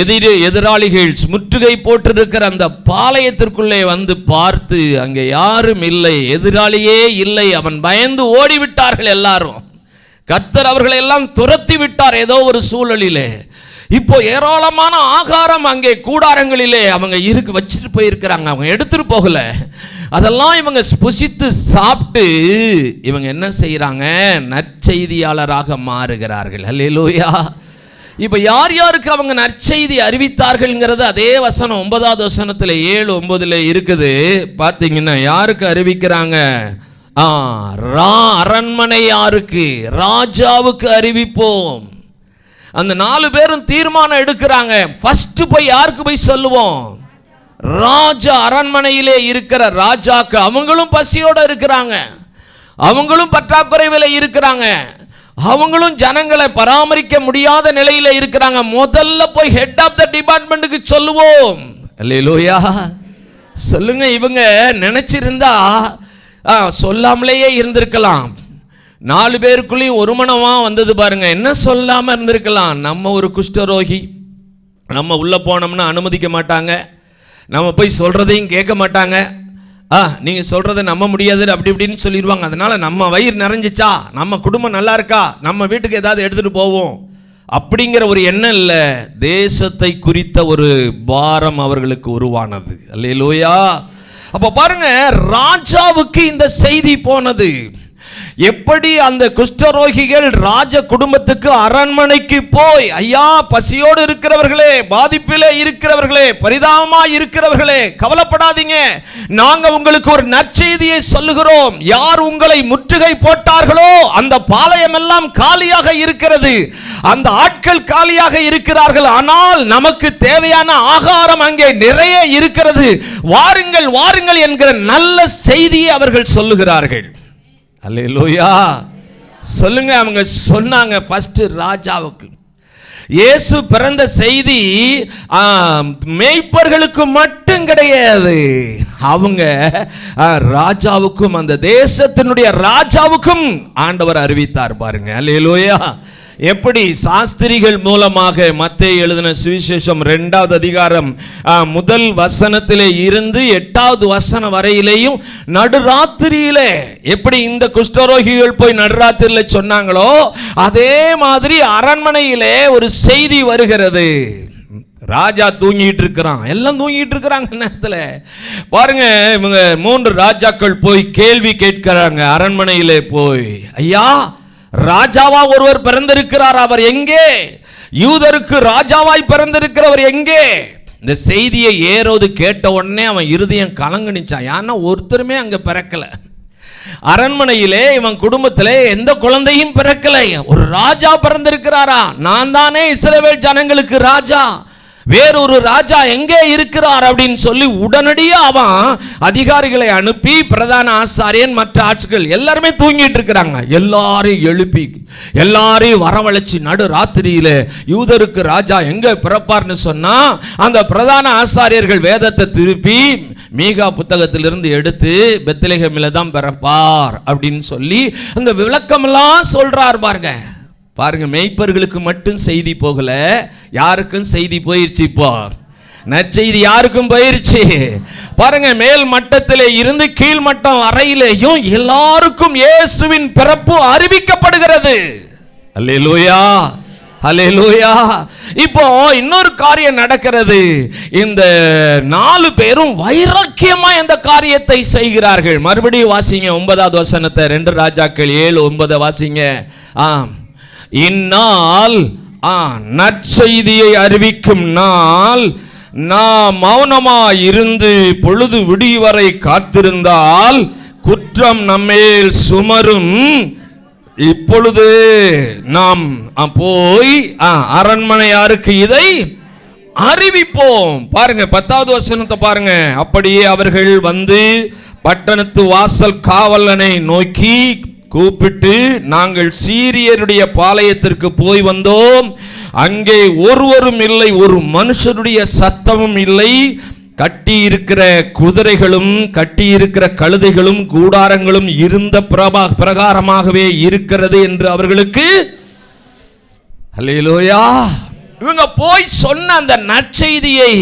A: எதிரி எதிராளிகள் முற்றுகை போட்டிருக்கிற அந்த பாளையத்திற்குள்ளே வந்து பார்த்து அங்கே யாரும் இல்லை எதிராளியே இல்லை அவன் பயந்து ஓடிவிட்டார்கள் எல்லாரும் கர்த்தர் அவர்களை எல்லாம் துரத்தி விட்டார் ஏதோ ஒரு சூழலிலே இப்போ ஏராளமான ஆகாரம் அங்கே கூடாரங்களிலே அவங்க இருக்கு வச்சுட்டு போயிருக்கிறாங்க அவங்க எடுத்துட்டு போகல அதெல்லாம் இவங்க புசித்து சாப்பிட்டு இவங்க என்ன செய்கிறாங்க நற்செய்தியாளராக மாறுகிறார்கள் அல்லேலூயா லோயா இப்போ யார் யாருக்கு அவங்க நற்செய்தி அறிவித்தார்கள்ங்கிறது அதே வசனம் ஒன்பதாவது வசனத்தில் ஏழு ஒன்பதுல இருக்குது பார்த்தீங்கன்னா யாருக்கு அறிவிக்கிறாங்க ஆ ரா அரண்மனை யாருக்கு ராஜாவுக்கு அறிவிப்போம் அந்த நாலு பேரும் தீர்மானம் எடுக்கிறாங்க ஃபஸ்ட்டு போய் யாருக்கு போய் சொல்லுவோம் ராஜா அரண்மனையிலே இருக்கிற ராஜாக்கு அவங்களும் பசியோட இருக்கிறாங்க அவங்களும் பற்றாக்குறைவில் இருக்கிறாங்க அவங்களும் ஜனங்களை பராமரிக்க முடியாத நிலையில் இருக்கிறாங்க முதல்ல போய் ஹெட் ஆஃப் த டிபார்ட்மெண்ட்டுக்கு சொல்லுவோம் லோயா சொல்லுங்க இவங்க நினைச்சிருந்தா சொல்லாமலேயே இருந்திருக்கலாம் நாலு பேருக்குள்ளேயும் ஒரு மனமாக வந்தது பாருங்க என்ன சொல்லாமல் இருந்திருக்கலாம் நம்ம ஒரு குஷ்டரோகி நம்ம உள்ளே போனோம்னா அனுமதிக்க மாட்டாங்க நம்ம போய் சொல்கிறதையும் கேட்க மாட்டாங்க ஆ நீங்கள் சொல்கிறத நம்ப முடியாது அப்படி இப்படின்னு சொல்லிடுவாங்க அதனால் நம்ம வயிறு நிறைஞ்சிச்சா நம்ம குடும்பம் நல்லா இருக்கா நம்ம வீட்டுக்கு ஏதாவது எடுத்துகிட்டு போவோம் அப்படிங்கிற ஒரு எண்ணம் இல்லை தேசத்தை குறித்த ஒரு பாரம் அவர்களுக்கு உருவானது அல்லையிலோயா அப்போ பாருங்க ராஜாவுக்கு இந்த செய்தி போனது எப்படி அந்த குஷ்டரோகிகள் ராஜ குடும்பத்துக்கு அரண்மனைக்கு போய் ஐயா பசியோடு இருக்கிறவர்களே பாதிப்பிலே இருக்கிறவர்களே பரிதாபமா இருக்கிறவர்களே கவலைப்படாதீங்க நாங்க உங்களுக்கு ஒரு நற்செய்தியை சொல்லுகிறோம் யார் உங்களை முற்றுகை போட்டார்களோ அந்த பாளையம் எல்லாம் காலியாக இருக்கிறது அந்த ஆட்கள் காலியாக இருக்கிறார்கள் ஆனால் நமக்கு தேவையான ஆகாரம் அங்கே நிறைய இருக்கிறது வாருங்கள் வாருங்கள் என்கிற நல்ல செய்தியை அவர்கள் சொல்லுகிறார்கள் அல்ல லோயா சொல்லுங்க அவங்க சொன்னாங்க ஃபஸ்ட்டு ராஜாவுக்கு இயேசு பிறந்த செய்தி மேய்ப்பர்களுக்கு மட்டும் கிடையாது அவங்க ராஜாவுக்கும் அந்த தேசத்தினுடைய ராஜாவுக்கும் ஆண்டவர் அறிவித்தார் பாருங்க அல்லையிலோயா எப்படி சாஸ்திரிகள் மூலமாக மத்திய எழுதின சுவிசேஷம் ரெண்டாவது அதிகாரம் முதல் வசனத்திலே இருந்து எட்டாவது வசன வரையிலேயும் நடுராத்திரியிலே எப்படி இந்த குஷ்டரோகிகள் போய் நடுராத்திரியில சொன்னாங்களோ அதே மாதிரி அரண்மனையிலே ஒரு செய்தி வருகிறது ராஜா தூங்கிட்டு இருக்கிறான் எல்லாம் தூங்கிட்டு இருக்கிறாங்க நேரத்தில் பாருங்க இவங்க மூன்று ராஜாக்கள் போய் கேள்வி கேட்கிறாங்க அரண்மனையிலே போய் ஐயா ராஜாவா ஒருவர் பிறந்திருக்கிறார் அவர் எங்கே யூதருக்கு ராஜாவாய் பிறந்திருக்கிறவர் எங்கே இந்த செய்தியை ஏறோது கேட்ட உடனே அவன் இருதயம் கலங்குனிச்சான் ஏன்னா ஒருத்தருமே அங்கே பிறக்கலை அரண்மனையிலே இவன் குடும்பத்திலே எந்த குழந்தையும் பிறக்கலை ஒரு ராஜா பிறந்திருக்கிறாரா நான் தானே இஸ்ரேவேல் ஜனங்களுக்கு ராஜா வேறொரு ராஜா எங்கே இருக்கிறார் அப்படின்னு சொல்லி உடனடியாக அவன் அதிகாரிகளை அனுப்பி பிரதான ஆசாரியன் மற்ற ஆட்சிகள் எல்லாருமே தூங்கிட்டு இருக்கிறாங்க எல்லாரையும் எழுப்பி எல்லாரையும் வரவழைச்சி நடு ராத்திரியில யூதருக்கு ராஜா எங்க பிறப்பார்னு சொன்னா அந்த பிரதான ஆசாரியர்கள் வேதத்தை திருப்பி மீகா புத்தகத்திலிருந்து எடுத்து பெத்திலேகமில தான் பிறப்பார் அப்படின்னு சொல்லி அந்த விளக்கமெல்லாம் சொல்றார் பாருங்க பாருங்க மெய்ப்பர்களுக்கு மட்டும் செய்தி போகல யாருக்கும் செய்தி போயிருச்சு இப்போ நற்செய்தி யாருக்கும் போயிருச்சு பாருங்க மேல் மட்டத்தில் இருந்து கீழ் மட்டம் வரையிலேயும் எல்லாருக்கும் இயேசுவின் பிறப்பு அறிவிக்கப்படுகிறது
B: அல்லே லூயா லூயா
A: இப்போ இன்னொரு காரியம் நடக்கிறது இந்த நாலு பேரும் வைராக்கியமா இந்த காரியத்தை செய்கிறார்கள் மறுபடியும் வாசிங்க ஒன்பதாவது வசனத்தை ரெண்டு ராஜாக்கள் ஏழு ஒன்பதை வாசிங்க ஆ இந்நாள் நற்செய்தியை அறிவிக்கும் நாள் நாம் மௌனமா இருந்து பொழுது விடி வரை காத்திருந்தால் குற்றம் நம்மேல் சுமரும் இப்பொழுது நாம் போய் அரண்மனையாருக்கு இதை அறிவிப்போம் பாருங்க பத்தாவது வசனத்தை பாருங்க அப்படியே அவர்கள் வந்து பட்டணத்து வாசல் காவலனை நோக்கி கூப்பிட்டு நாங்கள் சீரியருடைய பாளையத்திற்கு போய் வந்தோம் அங்கே ஒருவரும் இல்லை ஒரு மனுஷருடைய சத்தமும் இல்லை கட்டி இருக்கிற குதிரைகளும் கட்டி இருக்கிற கழுதைகளும் கூடாரங்களும் இருந்த பிரபா பிரகாரமாகவே இருக்கிறது என்று அவர்களுக்கு அல்லையிலோயா இவங்க போய் சொன்ன அந்த நற்செய்தியை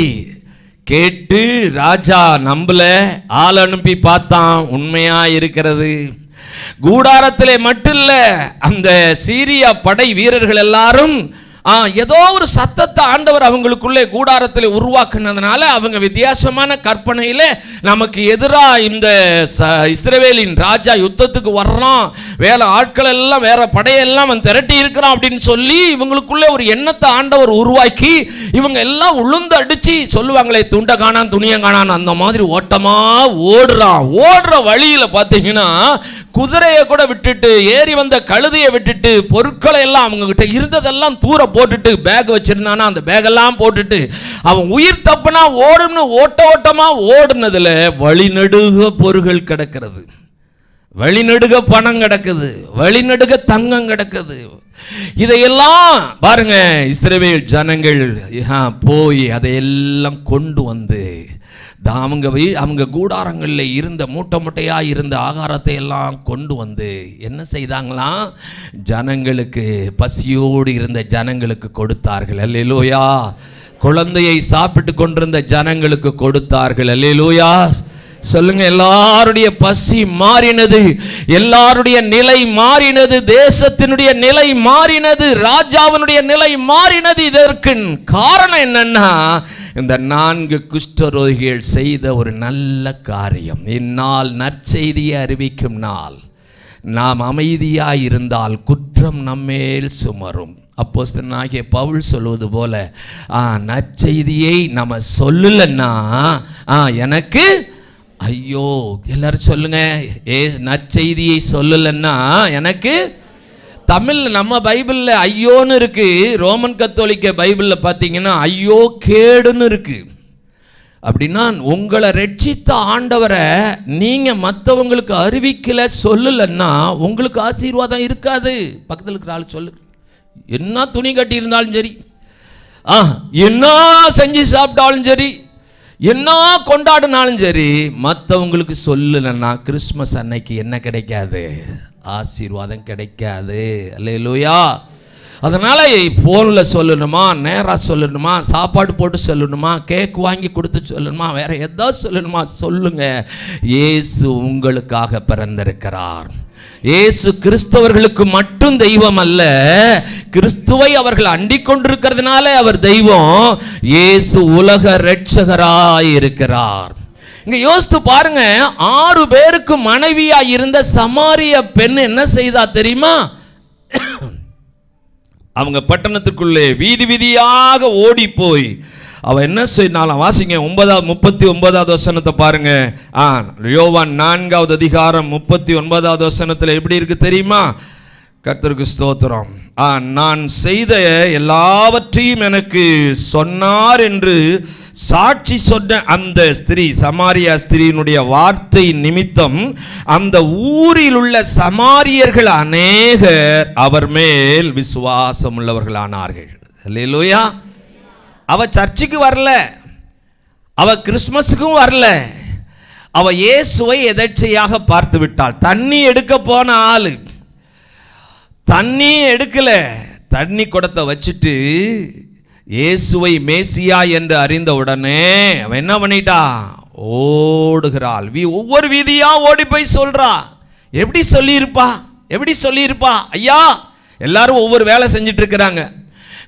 A: கேட்டு ராஜா நம்பல ஆள் அனுப்பி பார்த்தான் உண்மையா இருக்கிறது கூடாரத்திலே மட்டும் இல்லை அந்த சீரியா படை வீரர்கள் எல்லாரும் ஏதோ ஒரு சத்தத்தை ஆண்டவர் அவங்களுக்குள்ளே கூடாரத்தில் உருவாக்குனதுனால அவங்க வித்தியாசமான கற்பனையில் நமக்கு எதிராக இந்த ச இஸ்ரேவேலின் ராஜா யுத்தத்துக்கு வர்றான் வேலை ஆட்கள் எல்லாம் வேற படையெல்லாம் அவன் திரட்டி இருக்கிறான் அப்படின்னு சொல்லி இவங்களுக்குள்ளே ஒரு எண்ணத்தை ஆண்டவர் உருவாக்கி இவங்க எல்லாம் உளுந்து அடித்து சொல்லுவாங்களே துண்டை காணான் துணியை காணான் அந்த மாதிரி ஓட்டமாக ஓடுறான் ஓடுற வழியில் பார்த்தீங்கன்னா குதிரையை கூட விட்டுட்டு ஏறி வந்த கழுதையை விட்டுட்டு பொருட்களை எல்லாம் கிட்ட இருந்ததெல்லாம் தூர போட்டுட்டு பேக் வச்சிருந்தானா அந்த பேகெல்லாம் போட்டுட்டு அவன் உயிர் தப்புனா ஓடும்னு ஓட்ட ஓட்டமாக ஓடுனதுல வழிநடுக பொருள் கிடக்கிறது வழிநடுக பணம் கிடக்குது வழிநடுக தங்கம் கிடக்குது இதையெல்லாம் பாருங்க இஸ்ரேவேல் ஜனங்கள் போய் அதையெல்லாம் கொண்டு வந்து அவங்க அவங்க கூடாரங்களில் இருந்த மூட்டை மூட்டையாக இருந்த ஆகாரத்தை எல்லாம் கொண்டு வந்து என்ன செய்தாங்களாம் ஜனங்களுக்கு பசியோடு இருந்த ஜனங்களுக்கு கொடுத்தார்கள் அல்லையிலோயா குழந்தையை சாப்பிட்டு கொண்டிருந்த ஜனங்களுக்கு கொடுத்தார்கள் அல்லையிலோயா சொல்லுங்க எல்லாருடைய பசி மாறினது எல்லாருடைய நிலை மாறினது தேசத்தினுடைய நிலை மாறினது ராஜாவினுடைய நிலை மாறினது இதற்கு காரணம் என்னன்னா இந்த நான்கு குஷ்டரோகிகள் செய்த ஒரு நல்ல காரியம் இந்நாள் நற்செய்தியை அறிவிக்கும் நாள் நாம் அமைதியாக இருந்தால் குற்றம் நம்மேல் சுமரும் அப்போ அப்போஸ்தனாகிய பவுல் சொல்வது போல நற்செய்தியை நம்ம சொல்லலைன்னா எனக்கு ஐயோ எல்லாரும் சொல்லுங்க ஏ நற்செய்தியை சொல்லலன்னா எனக்கு தமிழ் நம்ம பைபிளில் ஐயோன்னு இருக்கு ரோமன் கத்தோலிக்க பைபிளில் பார்த்தீங்கன்னா ஐயோ கேடுன்னு இருக்கு அப்படின்னா உங்களை ரட்சித்த ஆண்டவரை நீங்கள் மற்றவங்களுக்கு அறிவிக்கலை சொல்லலைன்னா உங்களுக்கு ஆசீர்வாதம் இருக்காது பக்கத்தில் இருக்கிற ஆள் சொல்லு என்ன துணி கட்டி இருந்தாலும் சரி ஆ என்ன செஞ்சு சாப்பிட்டாலும் சரி என்ன கொண்டாடினாலும் சரி மற்றவங்களுக்கு சொல்லலைன்னா கிறிஸ்மஸ் அன்னைக்கு என்ன கிடைக்காது ஆசீர்வாதம் கிடைக்காது அல்லையா அதனால் ஃபோனில் சொல்லணுமா நேராக சொல்லணுமா சாப்பாடு போட்டு சொல்லணுமா கேக் வாங்கி கொடுத்து சொல்லணுமா வேறு எதாவது சொல்லணுமா சொல்லுங்கள் ஏசு உங்களுக்காக பிறந்திருக்கிறார் ஏசு கிறிஸ்தவர்களுக்கு மட்டும் தெய்வம் அல்ல கிறிஸ்துவை அவர்கள் அண்டிக் கொண்டிருக்கிறதுனால அவர் தெய்வம் இயேசு உலக ரட்சகராய் இருக்கிறார் இங்க யோசித்து பாருங்க ஆறு பேருக்கு மனைவியா இருந்த சமாரிய பெண் என்ன செய்தா தெரியுமா அவங்க பட்டணத்துக்குள்ளே வீதி வீதியாக ஓடி போய் அவ என்ன செய்யலாம் வாசிங்க ஒன்பதாவது முப்பத்தி ஒன்பதாவது வசனத்தை பாருங்க ஆ யோவான் நான்காவது அதிகாரம் முப்பத்தி ஒன்பதாவது வசனத்தில் எப்படி இருக்கு தெரியுமா கத்தருக்கு ஸ்தோத்திரம் நான் செய்த எல்லாவற்றையும் எனக்கு சொன்னார் என்று சாட்சி சொன்ன அந்த ஸ்திரீ சமாரியா ஸ்திரீனுடைய வார்த்தை நிமித்தம் அந்த ஊரில் உள்ள சமாரியர்கள் அநேகர் அவர் மேல் விசுவாசம் உள்ளவர்களானார்கள் இல்லையா அவ சர்ச்சுக்கு வரல அவ கிறிஸ்மஸுக்கும் வரல அவ இயேசுவை எதர்ச்சியாக பார்த்து விட்டாள் தண்ணி எடுக்க போன ஆளு தண்ணி எடுக்கல தண்ணி குடத்தை வச்சுட்டு இயேசுவை மேசியா என்று அறிந்த உடனே அவன் என்ன பண்ணிட்டா ஓடுகிறாள் வீ ஒவ்வொரு வீதியா ஓடி போய் சொல்றா எப்படி சொல்லியிருப்பா எப்படி சொல்லியிருப்பா ஐயா எல்லாரும் ஒவ்வொரு வேலை செஞ்சுட்டு இருக்கிறாங்க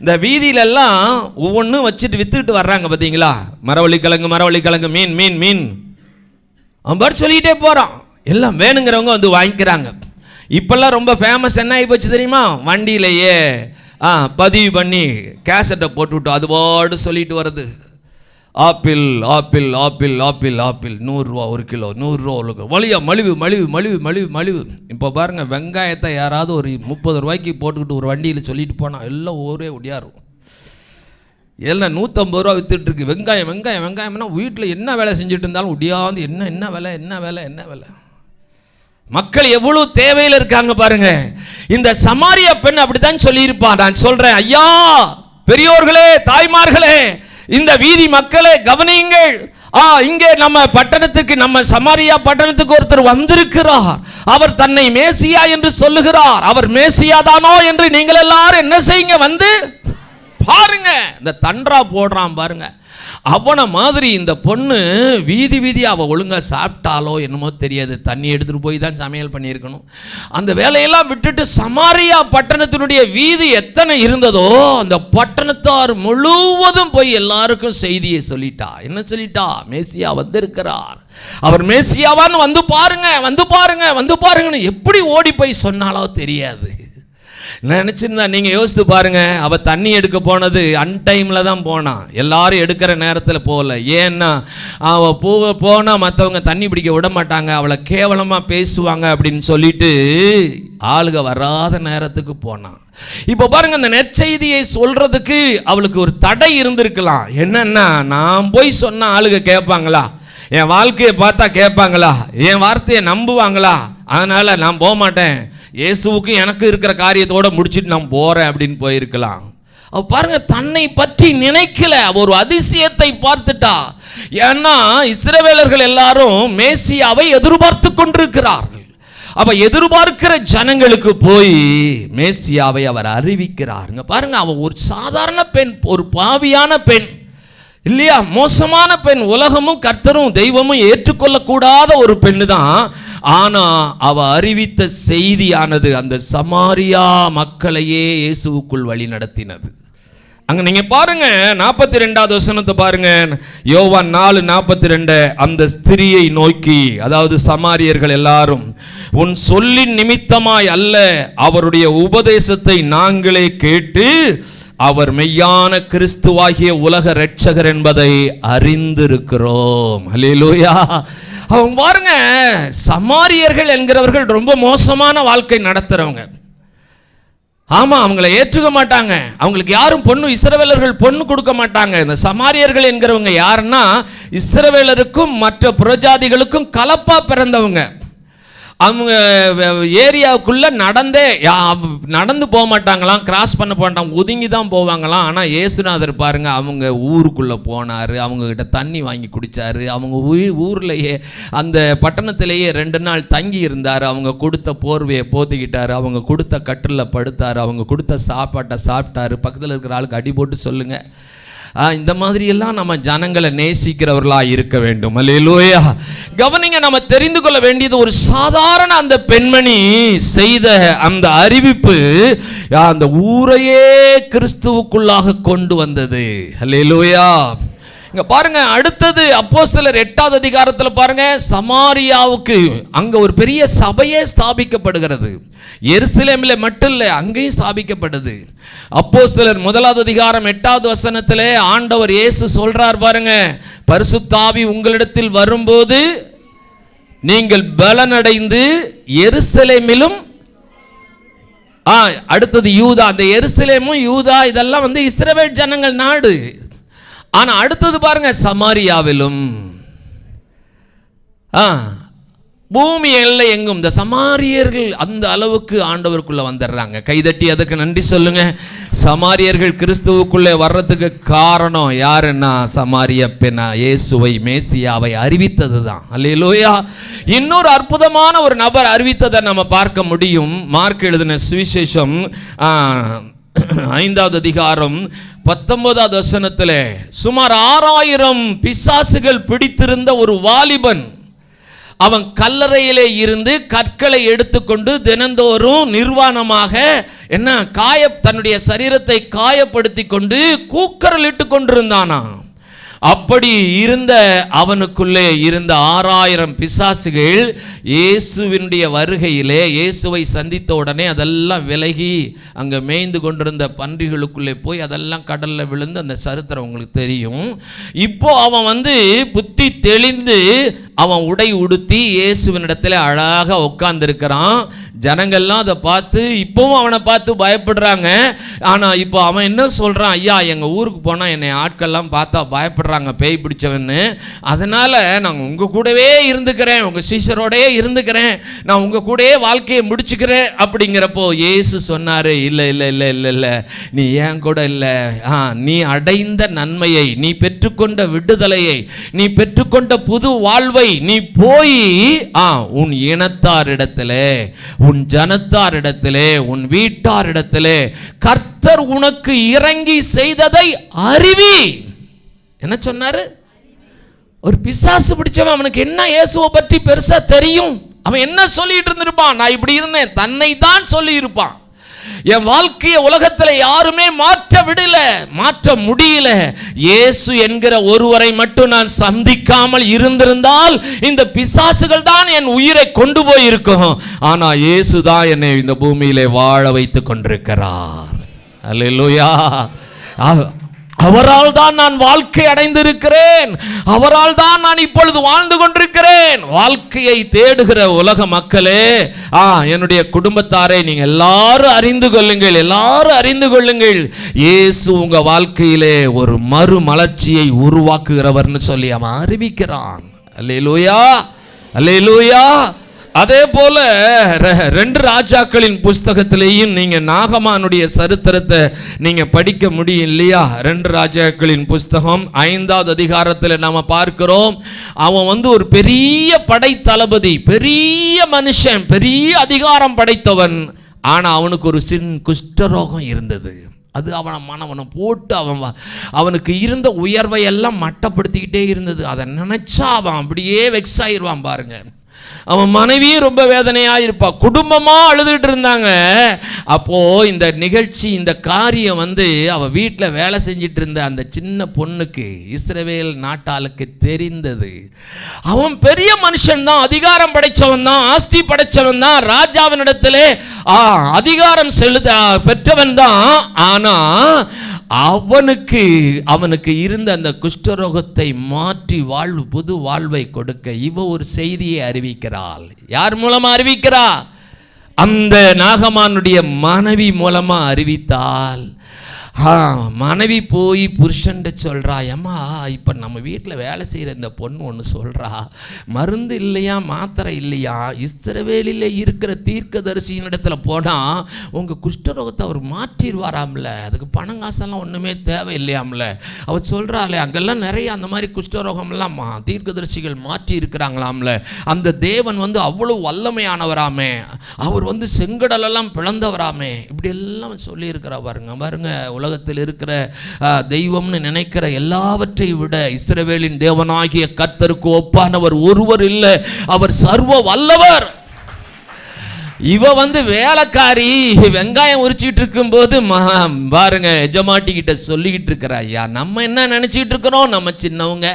A: இந்த வீதியிலெல்லாம் ஒவ்வொன்றும் வச்சுட்டு வித்துட்டு வர்றாங்க பார்த்தீங்களா மரவள்ளி கிழங்கு மரவள்ளி கிழங்கு மீன் மீன் மீன் அவன் பாட்டு சொல்லிக்கிட்டே போகிறான் எல்லாம் வேணுங்கிறவங்க வந்து வாங்கிக்கிறாங்க இப்போல்லாம் ரொம்ப ஃபேமஸ் என்ன ஆகி போச்சு தெரியுமா வண்டியிலேயே ஆ பதிவு பண்ணி கேசட்டை போட்டுவிட்டோம் அது பாடு சொல்லிட்டு வர்றது apple apple apple apple apple நூறுரூவா ஒரு கிலோ நூறுரூவா ஒரு கிலோ வழியா மலிவு மலிவு மலிவு மலிவு மலிவு இப்போ பாருங்கள் வெங்காயத்தை யாராவது ஒரு முப்பது ரூபாய்க்கு போட்டுக்கிட்டு ஒரு வண்டியில் சொல்லிட்டு போனால் எல்லாம் ஒரே ஒடியாரும் எல்லாம் நூற்றம்பது ரூபா விற்றுட்டுருக்கு வெங்காயம் வெங்காயம் வெங்காயம்னா வீட்டில் என்ன வேலை செஞ்சுட்டு இருந்தாலும் ஒடியாந்து என்ன என்ன வேலை என்ன வேலை என்ன வேலை மக்கள் எவ்வளவு தேவையில் இருக்காங்க பாருங்க இந்த சமாரிய பெண் அப்படித்தான் சொல்லியிருப்பான் நான் சொல்றேன் ஐயா பெரியோர்களே தாய்மார்களே இந்த வீதி மக்களே கவனியுங்கள் ஆ இங்கே நம்ம பட்டணத்துக்கு நம்ம சமாரியா பட்டணத்துக்கு ஒருத்தர் வந்திருக்கிறார் அவர் தன்னை மேசியா என்று சொல்லுகிறார் அவர் மேசியா தானோ என்று நீங்கள் எல்லாரும் என்ன செய்யுங்க வந்து பாருங்க இந்த தன்றா போடுறான் பாருங்க அவனை மாதிரி இந்த பொண்ணு வீதி வீதி அவள் ஒழுங்காக சாப்பிட்டாலோ என்னமோ தெரியாது தண்ணி எடுத்துகிட்டு போய் தான் சமையல் பண்ணியிருக்கணும் அந்த வேலையெல்லாம் விட்டுட்டு சமாரியா பட்டணத்தினுடைய வீதி எத்தனை இருந்ததோ அந்த பட்டணத்தார் முழுவதும் போய் எல்லாருக்கும் செய்தியை சொல்லிட்டா என்ன சொல்லிட்டா மேசியா வந்திருக்கிறார் அவர் மேசியாவான்னு வந்து பாருங்க வந்து பாருங்க வந்து பாருங்கன்னு எப்படி ஓடி போய் சொன்னாலோ தெரியாது நினச்சிருந்தா நீங்கள் யோசித்து பாருங்கள் அவள் தண்ணி எடுக்க போனது அன்டைமில் தான் போனான் எல்லாரும் எடுக்கிற நேரத்தில் போகல ஏன்னா அவள் போக போனால் மற்றவங்க தண்ணி பிடிக்க விட மாட்டாங்க அவளை கேவலமாக பேசுவாங்க அப்படின்னு சொல்லிட்டு ஆளுக வராத நேரத்துக்கு போனான் இப்போ பாருங்க அந்த நெற்செய்தியை சொல்றதுக்கு அவளுக்கு ஒரு தடை இருந்திருக்கலாம் என்னன்னா நான் போய் சொன்ன ஆளுக கேட்பாங்களா என் வாழ்க்கையை பார்த்தா கேட்பாங்களா என் வார்த்தையை நம்புவாங்களா அதனால் நான் போக மாட்டேன் இயேசுவுக்கு எனக்கு இருக்கிற காரியத்தோட முடிச்சுட்டு நான் போகிறேன் அப்படின்னு போயிருக்கலாம் பாருங்க தன்னை பற்றி நினைக்கல ஒரு அதிசயத்தை பார்த்துட்டா ஏன்னா இஸ்ரவேலர்கள் எல்லாரும் மேசியாவை எதிர்பார்த்து கொண்டிருக்கிறார்கள் அப்ப எதிர்பார்க்கிற ஜனங்களுக்கு போய் மேசியாவை அவர் அறிவிக்கிறாருங்க பாருங்க அவ ஒரு சாதாரண பெண் ஒரு பாவியான பெண் இல்லையா மோசமான பெண் உலகமும் கர்த்தரும் தெய்வமும் ஏற்றுக்கொள்ளக்கூடாத ஒரு பெண்ணு தான் ஆனா அவ அறிவித்த செய்தியானது அந்த சமாரியா மக்களையே இயேசுவுக்குள் வழி நடத்தினது அங்க நீங்க பாருங்க நாற்பத்தி ரெண்டாவது வசனத்தை பாருங்க யோவான் நாலு நாற்பத்தி ரெண்டு அந்த ஸ்திரியை நோக்கி அதாவது சமாரியர்கள் எல்லாரும் உன் சொல்லின் நிமித்தமாய் அல்ல அவருடைய உபதேசத்தை நாங்களே கேட்டு அவர் மெய்யான கிறிஸ்துவாகிய உலக ரட்சகர் என்பதை அறிந்திருக்கிறோம் ஹலே லோயா அவங்க பாருங்க சமாரியர்கள் என்கிறவர்கள் ரொம்ப மோசமான வாழ்க்கை நடத்துகிறவங்க ஆமாம் அவங்கள ஏற்றுக்க மாட்டாங்க அவங்களுக்கு யாரும் பொண்ணு இஸ்ரவேலர்கள் பொண்ணு கொடுக்க மாட்டாங்க இந்த சமாரியர்கள் என்கிறவங்க யாருன்னா இஸ்ரவேலருக்கும் மற்ற புரஜாதிகளுக்கும் கலப்பாக பிறந்தவங்க அவங்க ஏரியாவுக்குள்ளே நடந்தே நடந்து போக மாட்டாங்களாம் கிராஸ் பண்ண போட்டாங்க ஒதுங்கி தான் போவாங்களாம் ஆனால் ஏசுநாதர் பாருங்க அவங்க ஊருக்குள்ளே போனார் அவங்கக்கிட்ட தண்ணி வாங்கி குடித்தார் அவங்க ஊர்லேயே அந்த பட்டணத்திலேயே ரெண்டு நாள் தங்கி இருந்தார் அவங்க கொடுத்த போர்வையை போத்திக்கிட்டார் அவங்க கொடுத்த கட்டில் படுத்தார் அவங்க கொடுத்த சாப்பாட்டை சாப்பிட்டார் பக்கத்தில் இருக்கிற ஆளுக்கு அடி போட்டு சொல்லுங்கள் இந்த மாதிரியெல்லாம் நம்ம ஜனங்களை நேசிக்கிறவர்களாக இருக்க வேண்டும் அல்லையிலோயா கவனிங்க நம்ம தெரிந்து கொள்ள வேண்டியது ஒரு சாதாரண அந்த பெண்மணி செய்த அந்த அறிவிப்பு அந்த ஊரையே கிறிஸ்துவுக்குள்ளாக கொண்டு வந்தது அல்லையிலோயா இங்க பாருங்க அடுத்தது சிலர் எட்டாவது அதிகாரத்தில் பாருங்க சமாரியாவுக்கு அங்க ஒரு பெரிய சபையே ஸ்தாபிக்கப்படுகிறது எருசலேமில் மட்டும் இல்லை அங்கேயும் ஸ்தாபிக்கப்படுது சிலர் முதலாவது அதிகாரம் எட்டாவது வசனத்தில் ஆண்டவர் இயேசு சொல்றார் பாருங்க பரிசுத்தாவி உங்களிடத்தில் வரும்போது நீங்கள் பலனடைந்து எருசலேமிலும் அடுத்தது யூதா அந்த எருசலேமும் யூதா இதெல்லாம் வந்து இஸ்ரேவேல் ஜனங்கள் நாடு ஆனா அடுத்தது பாருங்க சமாரியாவிலும் பூமி எல்லை எங்கும் இந்த சமாரியர்கள் அந்த அளவுக்கு ஆண்டவருக்குள்ள வந்துடுறாங்க கைதட்டி அதுக்கு நன்றி சொல்லுங்க சமாரியர்கள் கிறிஸ்துவுக்குள்ளே வர்றதுக்கு காரணம் யாருன்னா சமாரிய பெண்ணா இயேசுவை மேசியாவை அறிவித்தது தான் லோயா இன்னொரு அற்புதமான ஒரு நபர் அறிவித்ததை நம்ம பார்க்க முடியும் மார்க் எழுதின சுவிசேஷம் ஐந்தாவது அதிகாரம் பத்தொன்பதாம் தர்சனத்தில் சுமார் ஆறாயிரம் பிசாசுகள் பிடித்திருந்த ஒரு வாலிபன் அவன் கல்லறையிலே இருந்து கற்களை எடுத்துக்கொண்டு தினந்தோறும் நிர்வாணமாக என்ன காய தன்னுடைய சரீரத்தை காயப்படுத்தி கொண்டு கூக்கரலிட்டு கொண்டிருந்தானாம் அப்படி இருந்த அவனுக்குள்ளே இருந்த ஆறாயிரம் பிசாசுகள் இயேசுவினுடைய வருகையிலே இயேசுவை சந்தித்த உடனே அதெல்லாம் விலகி அங்கே மேய்ந்து கொண்டிருந்த பன்றிகளுக்குள்ளே போய் அதெல்லாம் கடலில் விழுந்து அந்த சரித்திரம் உங்களுக்கு தெரியும் இப்போ அவன் வந்து புத்தி தெளிந்து அவன் உடை உடுத்தி இயேசுவினிடத்தில் அழகாக உட்கார்ந்துருக்கிறான் ஜனங்கள்லாம் அதை பார்த்து இப்போவும் அவனை பார்த்து பயப்படுறாங்க ஆனால் இப்போ அவன் என்ன சொல்கிறான் ஐயா எங்கள் ஊருக்கு போனால் என்னை ஆட்கள்லாம் பார்த்தா பயப்படுறாங்க பேய் பிடிச்சவன்னு அதனால் நான் உங்க கூடவே இருந்துக்கிறேன் உங்கள் சீசரோடயே இருந்துக்கிறேன் நான் உங்க கூடயே வாழ்க்கையை முடிச்சுக்கிறேன் அப்படிங்கிறப்போ ஏசு சொன்னார் இல்லை இல்லை இல்லை இல்லை இல்லை நீ ஏன் கூட இல்லை ஆ நீ அடைந்த நன்மையை நீ பெற்றுக்கொண்ட விடுதலையை நீ பெற்றுக்கொண்ட புது வாழ்வை நீ போய் ஆ உன் இனத்தாரிடத்துல உன் ஜனத்தாரிடத்திலே உன் வீட்டாரிடத்திலே கர்த்தர் உனக்கு இறங்கி செய்ததை அறிவி என்ன சொன்னாரு ஒரு பிசாசு பிடிச்சவன் அவனுக்கு என்ன இயேசுவை பற்றி பெருசா தெரியும் அவன் என்ன சொல்லிட்டு இருந்திருப்பான் நான் இப்படி இருந்தேன் தன்னை தான் சொல்லி இருப்பான் என் வாழ்க்கையை உலகத்தில் யாருமே மாற்ற விடல மாற்ற முடியல இயேசு என்கிற ஒருவரை மட்டும் நான் சந்திக்காமல் இருந்திருந்தால் இந்த பிசாசுகள் தான் என் உயிரை கொண்டு போயிருக்கும் ஆனா இயேசு தான் என்னை இந்த பூமியிலே வாழ வைத்துக் கொண்டிருக்கிறார் அல்லா அவரால் தான் நான் வாழ்க்கை அடைந்திருக்கிறேன் அவரால் தான் நான் இப்பொழுது வாழ்ந்து கொண்டிருக்கிறேன் வாழ்க்கையை தேடுகிற உலக மக்களே ஆ என்னுடைய குடும்பத்தாரை நீங்க எல்லாரும் அறிந்து கொள்ளுங்கள் எல்லாரும் அறிந்து கொள்ளுங்கள் இயேசு உங்க வாழ்க்கையிலே ஒரு மறுமலர்ச்சியை உருவாக்குகிறவர்னு சொல்லி அவன் அறிவிக்கிறான் அல்லே லூயா அல்லே லூயா அதே போல ரெண்டு ராஜாக்களின் புஸ்தகத்திலேயும் நீங்க நாகமானுடைய சரித்திரத்தை நீங்க படிக்க முடியும் இல்லையா ரெண்டு ராஜாக்களின் புஸ்தகம் ஐந்தாவது அதிகாரத்தில் நாம பார்க்கிறோம் அவன் வந்து ஒரு பெரிய படை தளபதி பெரிய மனுஷன் பெரிய அதிகாரம் படைத்தவன் ஆனா அவனுக்கு ஒரு சின் குஷ்டரோகம் இருந்தது அது அவனை மனவனை போட்டு அவன் அவனுக்கு இருந்த உயர்வை எல்லாம் மட்டப்படுத்திக்கிட்டே இருந்தது அதை நினச்சா அவன் அப்படியே வெக்ஸ் ஆயிடுவான் பாருங்கள் அவன் மனைவியும் ரொம்ப வேதனையாக இருப்பா குடும்பமாக அழுதுகிட்டு இருந்தாங்க அப்போது இந்த நிகழ்ச்சி இந்த காரியம் வந்து அவள் வீட்டில் வேலை செஞ்சிட்டு இருந்த அந்த சின்ன பொண்ணுக்கு இஸ்ரவேல் நாட்டாளுக்கு தெரிந்தது அவன் பெரிய மனுஷன்தான் அதிகாரம் படைத்தவன் தான் ஆஸ்தி படைத்தவன் தான் ராஜாவினிடத்திலே அதிகாரம் செலுத்த பெற்றவன் தான் ஆனால் அவனுக்கு அவனுக்கு இருந்த அந்த குஷ்டரோகத்தை மாற்றி வாழ்வு புது வாழ்வை கொடுக்க இவ ஒரு செய்தியை அறிவிக்கிறாள் யார் மூலமா அறிவிக்கிறா அந்த நாகமானுடைய மனைவி மூலமா அறிவித்தால் மனைவி போய் புருஷன்ட்டு சொல்கிறா ஏம்மா இப்போ நம்ம வீட்டில் வேலை செய்கிற இந்த பொண்ணு ஒன்று சொல்கிறா மருந்து இல்லையா மாத்திரை இல்லையா இஸ்ரவேலில் இருக்கிற தீர்க்கதரிசியின் இடத்துல போனால் உங்கள் குஷ்டரோகத்தை அவர் மாற்றிடுவாராம்ல அதுக்கு பணம் காசெல்லாம் ஒன்றுமே இல்லையாம்ல அவர் சொல்கிறாளே அங்கெல்லாம் நிறைய அந்த மாதிரி குஷ்டரோகம்லாம் தீர்க்கதரிசிகள் மாற்றி இருக்கிறாங்களாம்ல அந்த தேவன் வந்து அவ்வளோ வல்லமையானவராமே அவர் வந்து செங்கடலெல்லாம் பிளந்தவராமே இப்படி எல்லாம் சொல்லியிருக்கிறா பாருங்க பாருங்க உலக உலகத்தில் இருக்கிற தெய்வம்னு நினைக்கிற எல்லாவற்றை விட இஸ்ரவேலின் தேவனாகிய கர்த்தருக்கு ஒப்பானவர் ஒருவர் இல்லை அவர் சர்வ வல்லவர் இவ வந்து வேலைக்காரி வெங்காயம் உரிச்சிட்டு இருக்கும் போது பாருங்க எஜமாட்டி கிட்ட சொல்லிக்கிட்டு இருக்கிற ஐயா நம்ம என்ன நினச்சிக்கிட்டு இருக்கிறோம் நம்ம சின்னவங்க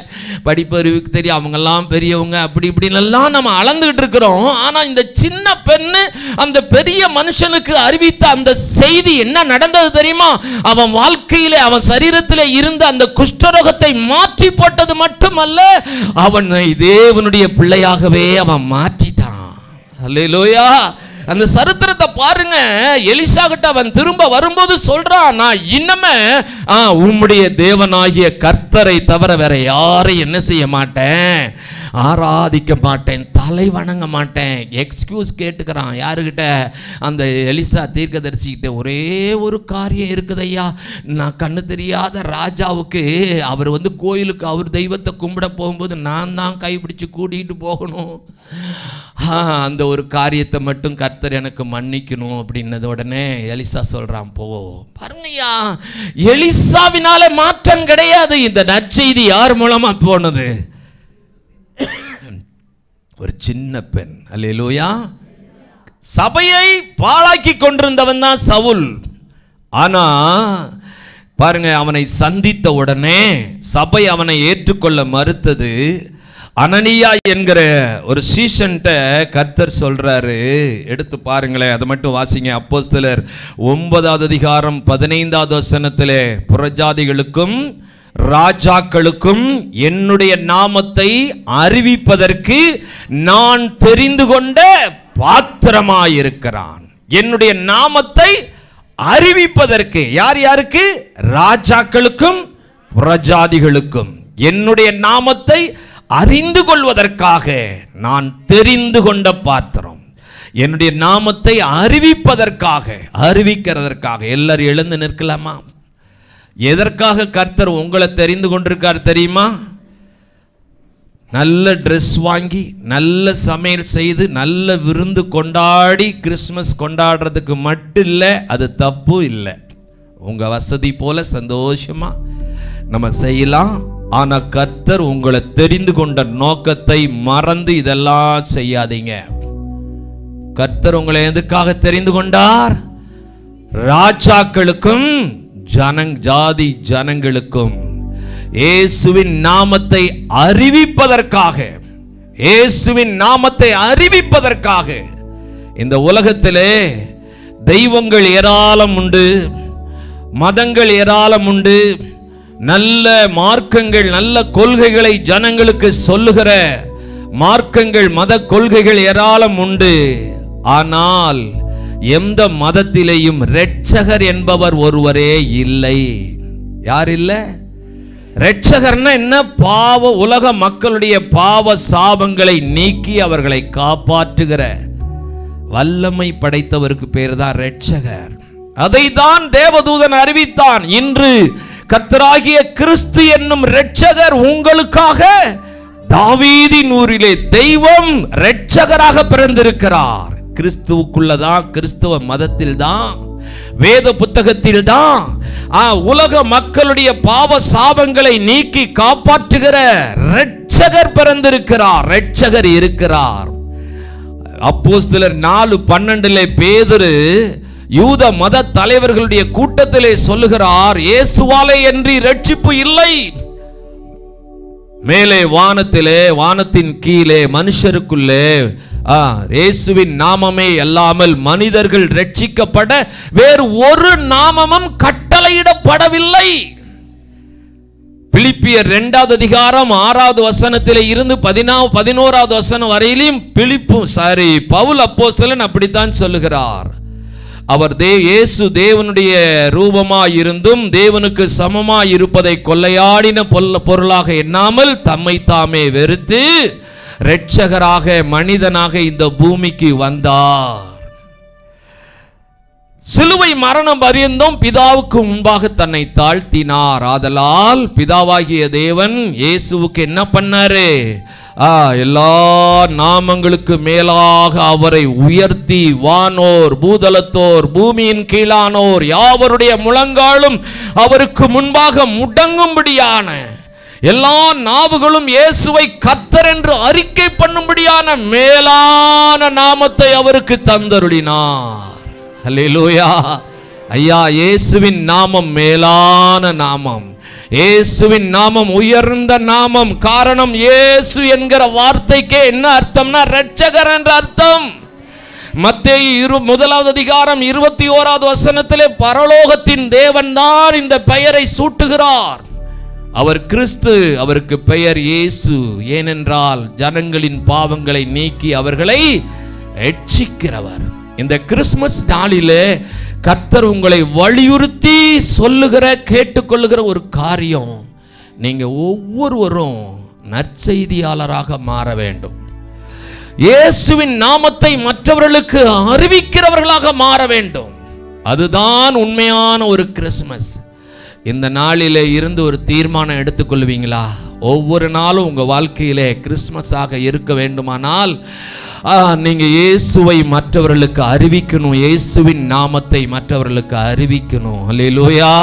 A: படிப்பறிவுக்கு தெரியும் அவங்கெல்லாம் பெரியவங்க அப்படி எல்லாம் நம்ம அளந்துக்கிட்டு இருக்கிறோம் ஆனால் இந்த சின்ன பெண்ணு அந்த பெரிய மனுஷனுக்கு அறிவித்த அந்த செய்தி என்ன நடந்தது தெரியுமா அவன் வாழ்க்கையில அவன் சரீரத்தில் இருந்த அந்த குஷ்டரோகத்தை மாற்றி போட்டது மட்டுமல்ல அவன் தேவனுடைய பிள்ளையாகவே அவன் மாற்றிட்டான் அல்லையிலோயா அந்த சரித்திரத்தை பாருங்க எலிசா கிட்ட அவன் திரும்ப வரும்போது சொல்றான் நான் இன்னமே உம்முடைய தேவனாகிய கர்த்தரை தவிர வேற யாரையும் என்ன செய்ய மாட்டேன் ஆராதிக்க மாட்டேன் தலை வணங்க மாட்டேன் எக்ஸ்கியூஸ் கேட்டுக்கிறான் யாருக்கிட்ட அந்த எலிசா தீர்க்கதரிசிக்கிட்ட ஒரே ஒரு காரியம் இருக்குதையா நான் கண்ணு தெரியாத ராஜாவுக்கு அவர் வந்து கோயிலுக்கு அவர் தெய்வத்தை கும்பிட போகும்போது நான் தான் கைப்பிடிச்சு கூட்டிகிட்டு போகணும் அந்த ஒரு காரியத்தை மட்டும் கர்த்தர் எனக்கு மன்னிக்கணும் அப்படின்னது உடனே எலிசா சொல்கிறான் போ பாருங்கய்யா எலிசாவினால மாற்றம் கிடையாது இந்த நற்செய்தி யார் மூலமாக போனது ஒரு சின்ன பெண் அல்லேலூயா சபையை பாழாக்கி கொண்டிருந்தவன் தான் சவுல் ஆனா பாருங்க அவனை சந்தித்த உடனே சபை அவனை ஏற்றுக்கொள்ள மறுத்தது அனனியா என்கிற ஒரு சீசன்ட்ட கர்த்தர் சொல்றாரு எடுத்து பாருங்களேன் அதை மட்டும் வாசிங்க அப்போ சிலர் ஒன்பதாவது அதிகாரம் பதினைந்தாவது வசனத்திலே புறஜாதிகளுக்கும் ராஜாக்களுக்கும் என்னுடைய நாமத்தை அறிவிப்பதற்கு நான் தெரிந்து கொண்ட பாத்திரமாயிருக்கிறான் என்னுடைய நாமத்தை அறிவிப்பதற்கு யார் யாருக்கு ராஜாக்களுக்கும் பிரஜாதிகளுக்கும் என்னுடைய நாமத்தை அறிந்து கொள்வதற்காக நான் தெரிந்து கொண்ட பாத்திரம் என்னுடைய நாமத்தை அறிவிப்பதற்காக அறிவிக்கிறதற்காக எல்லாரும் எழுந்து நிற்கலாமா எதற்காக கர்த்தர் உங்களை தெரிந்து கொண்டிருக்கார் தெரியுமா நல்ல ட்ரெஸ் வாங்கி நல்ல சமையல் செய்து நல்ல விருந்து கொண்டாடி கிறிஸ்மஸ் கொண்டாடுறதுக்கு மட்டும் இல்லை அது தப்பு இல்லை உங்கள் வசதி போல் சந்தோஷமாக நம்ம செய்யலாம் ஆனால் கர்த்தர் உங்களை தெரிந்து கொண்ட நோக்கத்தை மறந்து இதெல்லாம் செய்யாதீங்க கர்த்தர் உங்களை எதுக்காக தெரிந்து கொண்டார் ராஜாக்களுக்கும் ஜனங் ஜாதி ஜனங்களுக்கும் இயேசுவின் நாமத்தை அறிவிப்பதற்காக இயேசுவின் நாமத்தை அறிவிப்பதற்காக இந்த உலகத்திலே தெய்வங்கள் ஏராளம் உண்டு மதங்கள் ஏராளம் உண்டு நல்ல மார்க்கங்கள் நல்ல கொள்கைகளை ஜனங்களுக்கு சொல்லுகிற மார்க்கங்கள் மத கொள்கைகள் ஏராளம் உண்டு ஆனால் எந்த மதத்திலேயும் ரட்சகர் என்பவர் ஒருவரே இல்லை யார் இல்லை ரெட்சகர்னா என்ன பாவ உலக மக்களுடைய பாவ சாபங்களை நீக்கி அவர்களை காப்பாற்றுகிற வல்லமை படைத்தவருக்கு பேர் தான் ரெட்சகர் அதை தான் தேவதூதன் அறிவித்தான் இன்று கத்தராகிய கிறிஸ்து என்னும் ரட்சகர் உங்களுக்காக தாவீதி நூறிலே தெய்வம் ரட்சகராக பிறந்திருக்கிறார் கிறிஸ்துவுக்குள்ளதான் கிறிஸ்துவ மதத்தில் தான் வேத புத்தகத்தில் தான் உலக மக்களுடைய பாவ சாபங்களை நீக்கி காப்பாற்றுகிற ரட்சகர் பிறந்திருக்கிறார் ரட்சகர் இருக்கிறார் அப்போ சிலர் நாலு பன்னெண்டுல பேதரு யூத மத தலைவர்களுடைய கூட்டத்திலே சொல்லுகிறார் இயேசுவாலே என்று ரட்சிப்பு இல்லை மேலே வானத்திலே வானத்தின் கீழே மனுஷருக்குள்ளே இயேசுவின் நாமமே அல்லாமல் மனிதர்கள் ரட்சிக்கப்பட வேறு ஒரு நாமமும் கட்டளையிடப்படவில்லை பிலிப்பியர் இரண்டாவது அதிகாரம் ஆறாவது வசனத்தில் இருந்து பதினா பதினோராவது வசனம் வரையிலும் பிலிப்பும் சாரி பவுல் அப்போஸ்தலன் அப்படித்தான் சொல்லுகிறார் அவர் இயேசு தேவனுடைய ரூபமாய் இருந்தும் தேவனுக்கு சமமாய் இருப்பதை கொள்ளையாடின பொல்ல பொருளாக எண்ணாமல் தம்மை தாமே வெறுத்து இரட்சகராக மனிதனாக இந்த பூமிக்கு வந்தார் சிலுவை மரணம் அறிந்தும் பிதாவுக்கு முன்பாக தன்னை தாழ்த்தினார் ஆதலால் பிதாவாகிய தேவன் இயேசுவுக்கு என்ன பண்ணாரு எல்லா நாமங்களுக்கு மேலாக அவரை உயர்த்தி வானோர் பூதலத்தோர் பூமியின் கீழானோர் யாவருடைய முழங்காலும் அவருக்கு முன்பாக முடங்கும்படியான எல்லா நாவுகளும் இயேசுவை கத்தர் என்று அறிக்கை பண்ணும்படியான மேலான நாமத்தை அவருக்கு தந்தருளினார் ஐயா இயேசுவின் நாமம் மேலான நாமம் இயேசுவின் நாமம் உயர்ந்த நாமம் காரணம் இயேசு என்கிற வார்த்தைக்கே என்ன அர்த்தம்னா ரட்சகர் என்ற அர்த்தம் மத்திய இரு முதலாவது அதிகாரம் இருபத்தி ஓராவது வசனத்திலே பரலோகத்தின் தேவன் தான் இந்த பெயரை சூட்டுகிறார் அவர் கிறிஸ்து அவருக்கு பெயர் இயேசு ஏனென்றால் ஜனங்களின் பாவங்களை நீக்கி அவர்களை ரட்சிக்கிறவர் இந்த கிறிஸ்துமஸ் நாளிலே கத்தர் உங்களை வலியுறுத்தி சொல்லுகிற கேட்டுக்கொள்ளுகிற ஒரு காரியம் நீங்கள் ஒவ்வொருவரும் நற்செய்தியாளராக மாற வேண்டும் இயேசுவின் நாமத்தை மற்றவர்களுக்கு அறிவிக்கிறவர்களாக மாற வேண்டும் அதுதான் உண்மையான ஒரு கிறிஸ்மஸ் இந்த நாளிலே இருந்து ஒரு தீர்மானம் எடுத்துக்கொள்வீங்களா ஒவ்வொரு நாளும் உங்கள் வாழ்க்கையிலே கிறிஸ்மஸாக இருக்க வேண்டுமானால் நீங்கள் இயேசுவை மற்றவர்களுக்கு அறிவிக்கணும் இயேசுவின் நாமத்தை மற்றவர்களுக்கு அறிவிக்கணும் அல்லையிலோயா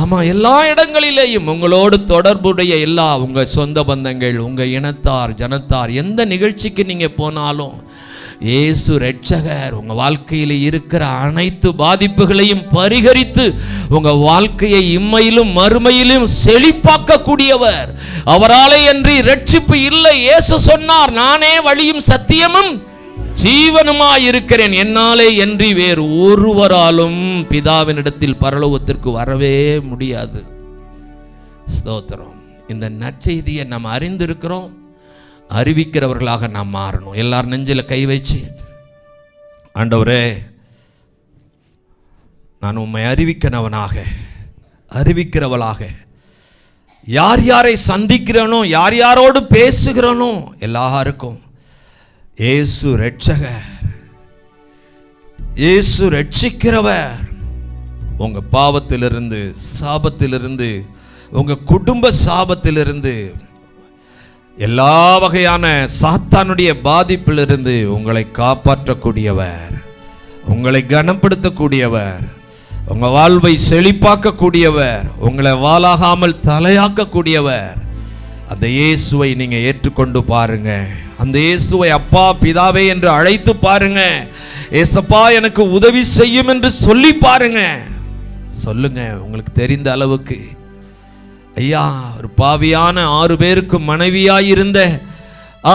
A: ஆமாம் எல்லா இடங்களிலேயும் உங்களோடு தொடர்புடைய எல்லா உங்கள் சொந்த பந்தங்கள் உங்கள் இனத்தார் ஜனத்தார் எந்த நிகழ்ச்சிக்கு நீங்கள் போனாலும் இயேசு ரட்சகர் உங்கள் வாழ்க்கையில் இருக்கிற அனைத்து பாதிப்புகளையும் பரிகரித்து உங்கள் வாழ்க்கையை இம்மையிலும் மறுமையிலும் செழிப்பாக்கக்கூடியவர் அவராலே என்று ரட்சிப்பு இல்லை இயேசு சொன்னார் நானே வழியும் சத்தியமும் ஜீவனுமாய் இருக்கிறேன் என்னாலே என்று வேறு ஒருவராலும் பிதாவினிடத்தில் பரலோகத்திற்கு வரவே முடியாது ஸ்தோத்திரம் இந்த நற்செய்தியை நாம் அறிந்திருக்கிறோம் அறிவிக்கிறவர்களாக நாம் மாறணும் எல்லார் நெஞ்சில் கை வச்சு ஆண்டவரே நான் உண்மை அறிவிக்கணவனாக அறிவிக்கிறவளாக யார் யாரை சந்திக்கிறனோ யார் யாரோடு பேசுகிறனோ எல்லாருக்கும் ஏசு ரட்சக ஏசு ரட்சிக்கிறவர் உங்கள் பாவத்திலிருந்து சாபத்திலிருந்து உங்கள் குடும்ப சாபத்திலிருந்து எல்லா வகையான சாத்தானுடைய பாதிப்பிலிருந்து உங்களை காப்பாற்றக்கூடியவர் உங்களை கனப்படுத்தக்கூடியவர் உங்கள் வாழ்வை செழிப்பாக்கக்கூடியவர் உங்களை வாழாகாமல் தலையாக்கக்கூடியவர் அந்த இயேசுவை நீங்கள் ஏற்றுக்கொண்டு பாருங்க அந்த இயேசுவை அப்பா பிதாவே என்று அழைத்து பாருங்க ஏசப்பா எனக்கு உதவி செய்யும் என்று சொல்லி பாருங்க சொல்லுங்க உங்களுக்கு தெரிந்த அளவுக்கு ஐயா ஒரு பாவியான ஆறு பேருக்கு மனைவியாயிருந்த ஆ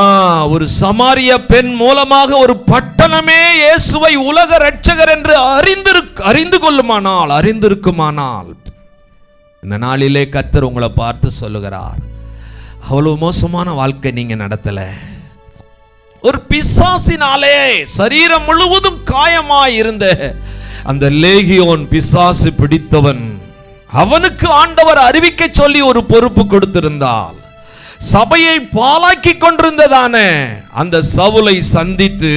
A: ஒரு சமாரிய பெண் மூலமாக ஒரு பட்டணமே இயேசுவை உலக ரட்சகர் என்று அறிந்திரு அறிந்து கொள்ளுமானால் அறிந்திருக்குமானால் இந்த நாளிலே கத்தர் உங்களை பார்த்து சொல்லுகிறார் அவ்வளவு மோசமான வாழ்க்கை நீங்க நடத்தல ஒரு பிசாசினாலே சரீரம் முழுவதும் காயமாய் இருந்த அந்த லேகியோன் பிசாசு பிடித்தவன் அவனுக்கு ஆண்டவர் அறிவிக்க சொல்லி ஒரு பொறுப்பு கொடுத்திருந்தால் சபையை பாலாக்கி கொண்டிருந்ததானே அந்த சவுலை சந்தித்து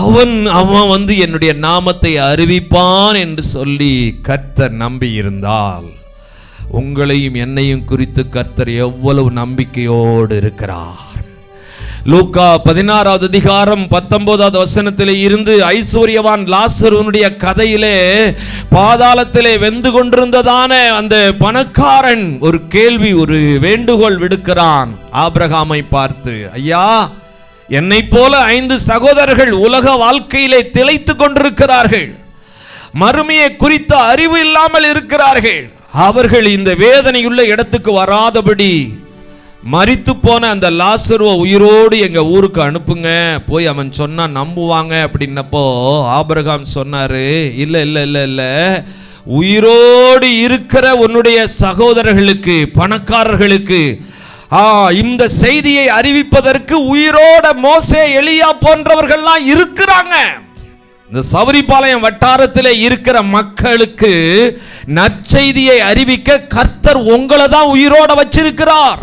A: அவன் அவன் வந்து என்னுடைய நாமத்தை அறிவிப்பான் என்று சொல்லி கர்த்தர் நம்பி இருந்தால் உங்களையும் என்னையும் குறித்து கர்த்தர் எவ்வளவு நம்பிக்கையோடு இருக்கிறார் லூக்கா பதினாறாவது அதிகாரம் பத்தொன்பதாவது வசனத்திலே இருந்து ஐஸ்வர்யவான் லாசருவனுடைய கதையிலே பாதாளத்திலே வெந்து கொண்டிருந்ததான அந்த பணக்காரன் ஒரு கேள்வி ஒரு வேண்டுகோள் விடுக்கிறான் ஆபிரகாமை பார்த்து ஐயா என்னை போல ஐந்து சகோதரர்கள் உலக வாழ்க்கையிலே திளைத்து கொண்டிருக்கிறார்கள் மறுமையை குறித்த அறிவு இல்லாமல் இருக்கிறார்கள் அவர்கள் இந்த வேதனையுள்ள இடத்துக்கு வராதபடி மறித்து போன அந்த லாசருவை உயிரோடு எங்கள் ஊருக்கு அனுப்புங்க போய் அவன் சொன்னால் நம்புவாங்க அப்படின்னப்போ ஆபரகாம் சொன்னார் இல்லை இல்லை இல்லை இல்லை உயிரோடு இருக்கிற உன்னுடைய சகோதரர்களுக்கு பணக்காரர்களுக்கு ஆ இந்த செய்தியை அறிவிப்பதற்கு உயிரோட மோசே எளியா போன்றவர்கள்லாம் இருக்கிறாங்க இந்த சௌரிபாளையம் வட்டாரத்தில் இருக்கிற மக்களுக்கு நற்செய்தியை அறிவிக்க கர்த்தர் உங்களை தான் உயிரோட வச்சிருக்கிறார்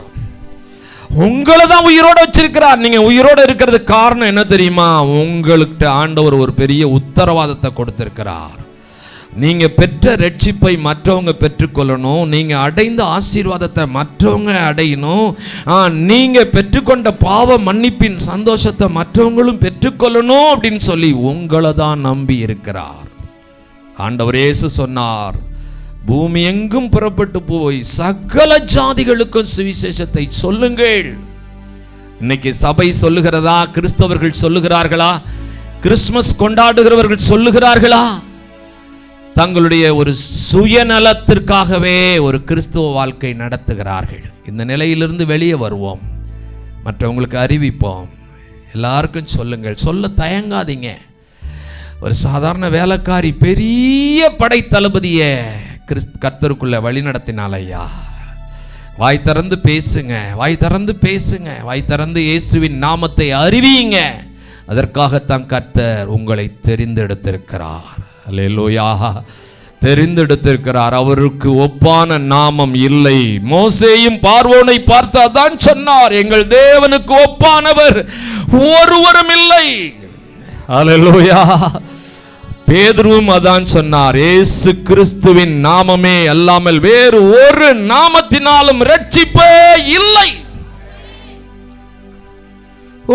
A: உங்களை தான் உயிரோடு வச்சிருக்கிறார் நீங்க உயிரோடு இருக்கிறது காரணம் என்ன தெரியுமா உங்களுக்கு ஆண்டவர் ஒரு பெரிய உத்தரவாதத்தை கொடுத்திருக்கிறார் நீங்க பெற்ற ரட்சிப்பை மற்றவங்க பெற்றுக்கொள்ளணும் நீங்க அடைந்த ஆசீர்வாதத்தை மற்றவங்க அடையணும் நீங்க பெற்றுக்கொண்ட பாவ மன்னிப்பின் சந்தோஷத்தை மற்றவங்களும் பெற்றுக்கொள்ளணும் அப்படின்னு சொல்லி உங்களை தான் நம்பி இருக்கிறார் ஆண்டவர் இயேசு சொன்னார் பூமி எங்கும் புறப்பட்டு போய் சகல ஜாதிகளுக்கும் சுவிசேஷத்தை சொல்லுங்கள் இன்னைக்கு சபை சொல்லுகிறதா கிறிஸ்தவர்கள் சொல்லுகிறார்களா கிறிஸ்துமஸ் கொண்டாடுகிறவர்கள் சொல்லுகிறார்களா தங்களுடைய ஒரு சுயநலத்திற்காகவே ஒரு கிறிஸ்துவ வாழ்க்கை நடத்துகிறார்கள் இந்த நிலையிலிருந்து வெளியே வருவோம் மற்றவங்களுக்கு அறிவிப்போம் எல்லாருக்கும் சொல்லுங்கள் சொல்ல தயங்காதீங்க ஒரு சாதாரண வேலைக்காரி பெரிய படை தளபதியை கிறிஸ்து கர்த்தருக்குள்ளே வழி நடத்தினால ஐயா வாய் திறந்து பேசுங்க வாய் திறந்து பேசுங்க வாய் திறந்து இயேசுவின் நாமத்தை அறிவியுங்க அதற்காகத்தான் கர்த்தர் உங்களை தெரிந்தெடுத்திருக்கிறார் அல்லேலோயா தெரிந்தெடுத்திருக்கிறார் அவருக்கு ஒப்பான நாமம் இல்லை மோசேயும் பார்வோனை பார்த்தா தான் சொன்னார் எங்கள் தேவனுக்கு ஒப்பானவர் ஒருவரும் இல்லை அலலோயா பேதுருவும் அதான் சொன்னார் ஏசு கிறிஸ்துவின் நாமமே அல்லாமல் வேறு ஒரு
B: நாமத்தினாலும் ரட்சிப்பே இல்லை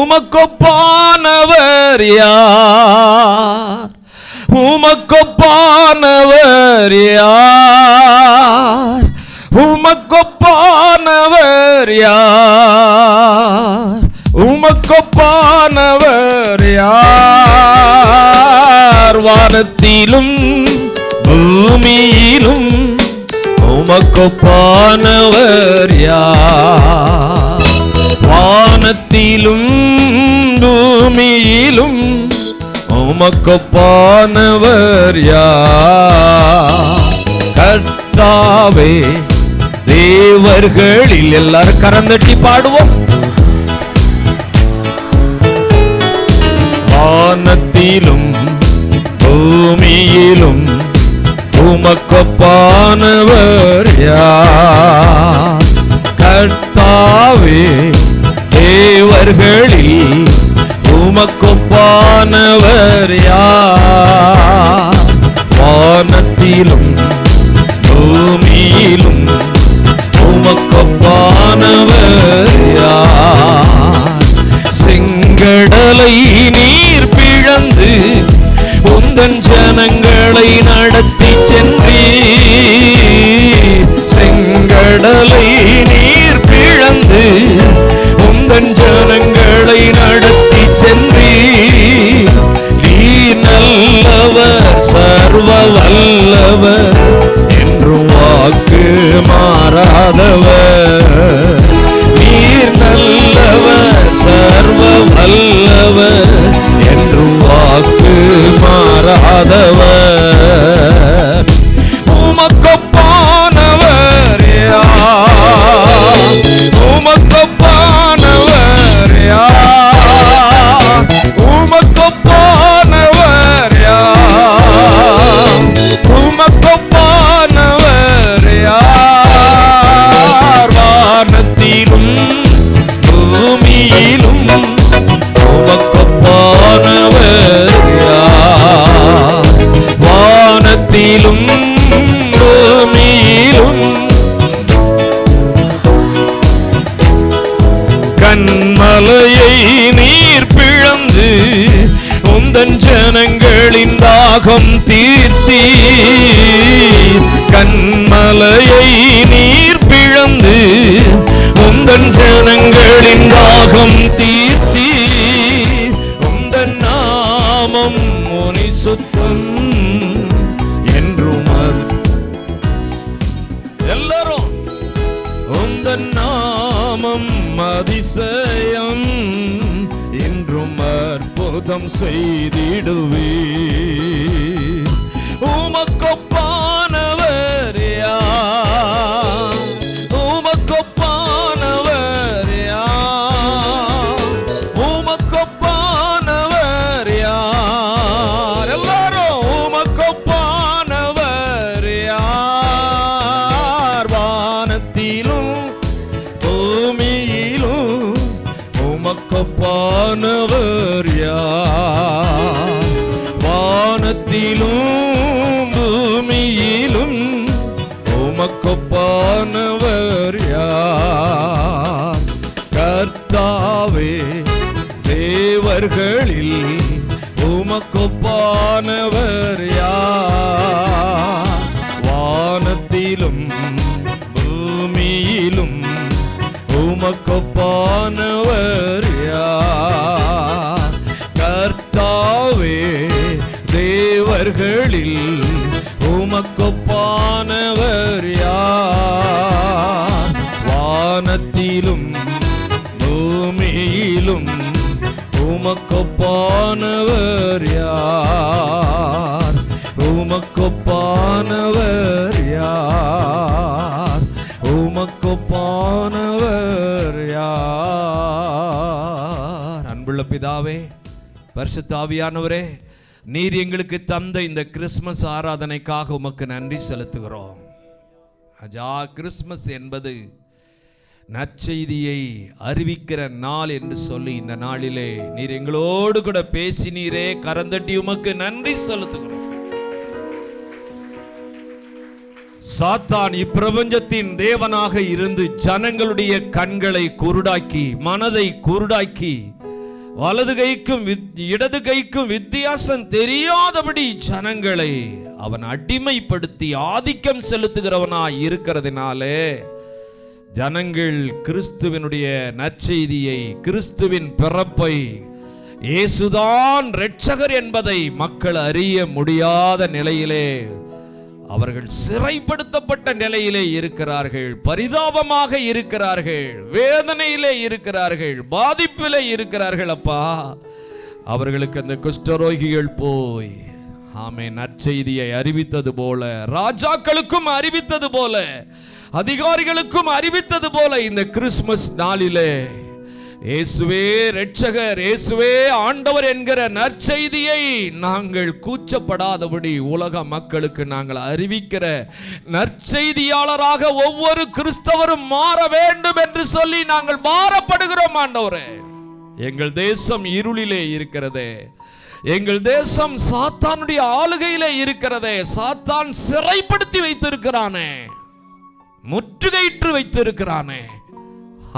B: உமக்கொப்பானவர் யார் உமக்கொப்பானவர் யார் உமக்கொப்பானவர் யார் உமக்கொப்பானவர் யார் இருக்கிறார் வானத்திலும் பூமியிலும் உமக்கொப்பானவர் யார் வானத்திலும் பூமியிலும் உமக்கொப்பானவர் யார் கர்த்தாவே தேவர்களில் எல்லாரும் கரந்தட்டி பாடுவோம் வானத்திலும் பூமியிலும் உமக்கொப்பானவர் யார் கர்த்தாவே தேவர்களில் உமக்கொப்பானவர் யார் வானத்திலும் பூமியிலும் உமக்கொப்பானவர் யார் செங்கடலை நீர் பிழந்து உந்தன் ஜனங்களை நடத்தி சென்றி செங்கடலை நீர் பிழந்து உந்தன் ஜனங்களை நடத்தி சென்றி நீ நல்லவர் சர்வ வல்லவர் என்றும் வாக்கு மாறாதவர் ஒப்பானவர் யார் உமக்கொப்பானவர் யார் உமக்கொப்பானவர் யார்
A: அன்புள்ள பிதாவே வருஷத்தாவியானவரே நீர் எங்களுக்கு தந்த இந்த கிறிஸ்மஸ் ஆராதனைக்காக உமக்கு நன்றி செலுத்துகிறோம் அஜா கிறிஸ்மஸ் என்பது நற்செய்தியை அறிவிக்கிற நாள் என்று சொல்லி இந்த நாளிலே நீர் எங்களோடு கூட பேசி நீரே கரந்தட்டி உமக்கு நன்றி செலுத்துகிறோம் சாத்தான் இப்பிரபஞ்சத்தின் தேவனாக இருந்து ஜனங்களுடைய கண்களை குருடாக்கி மனதை குருடாக்கி வலது கைக்கும் இடது கைக்கும் வித்தியாசம் தெரியாதபடி ஜனங்களை அவன் அடிமைப்படுத்தி ஆதிக்கம் செலுத்துகிறவனாய் இருக்கிறதுனாலே ஜனங்கள் கிறிஸ்துவனுடைய நற்செய்தியை கிறிஸ்துவின் பிறப்பை இயேசுதான் ரட்சகர் என்பதை மக்கள் அறிய முடியாத நிலையிலே அவர்கள் சிறைப்படுத்தப்பட்ட நிலையிலே இருக்கிறார்கள் பரிதாபமாக இருக்கிறார்கள் வேதனையிலே இருக்கிறார்கள் பாதிப்பிலே இருக்கிறார்கள் அப்பா அவர்களுக்கு அந்த குஷ்டரோகிகள் போய் ஆமே நற்செய்தியை அறிவித்தது போல ராஜாக்களுக்கும் அறிவித்தது போல அதிகாரிகளுக்கும் அறிவித்தது போல இந்த கிறிஸ்துமஸ் நாளிலே இயேசுவே ரட்சகர் இயேசுவே ஆண்டவர் என்கிற நற்செய்தியை நாங்கள் கூச்சப்படாதபடி உலக மக்களுக்கு நாங்கள் அறிவிக்கிற நற்செய்தியாளராக ஒவ்வொரு கிறிஸ்தவரும் மாற வேண்டும் என்று சொல்லி நாங்கள் மாறப்படுகிறோம் ஆண்டவரே எங்கள் தேசம் இருளிலே இருக்கிறதே எங்கள் தேசம் சாத்தானுடைய ஆளுகையிலே இருக்கிறதே சாத்தான் சிறைப்படுத்தி வைத்திருக்கிறானே முற்றுகையிட்டு வைத்திருக்கிறானே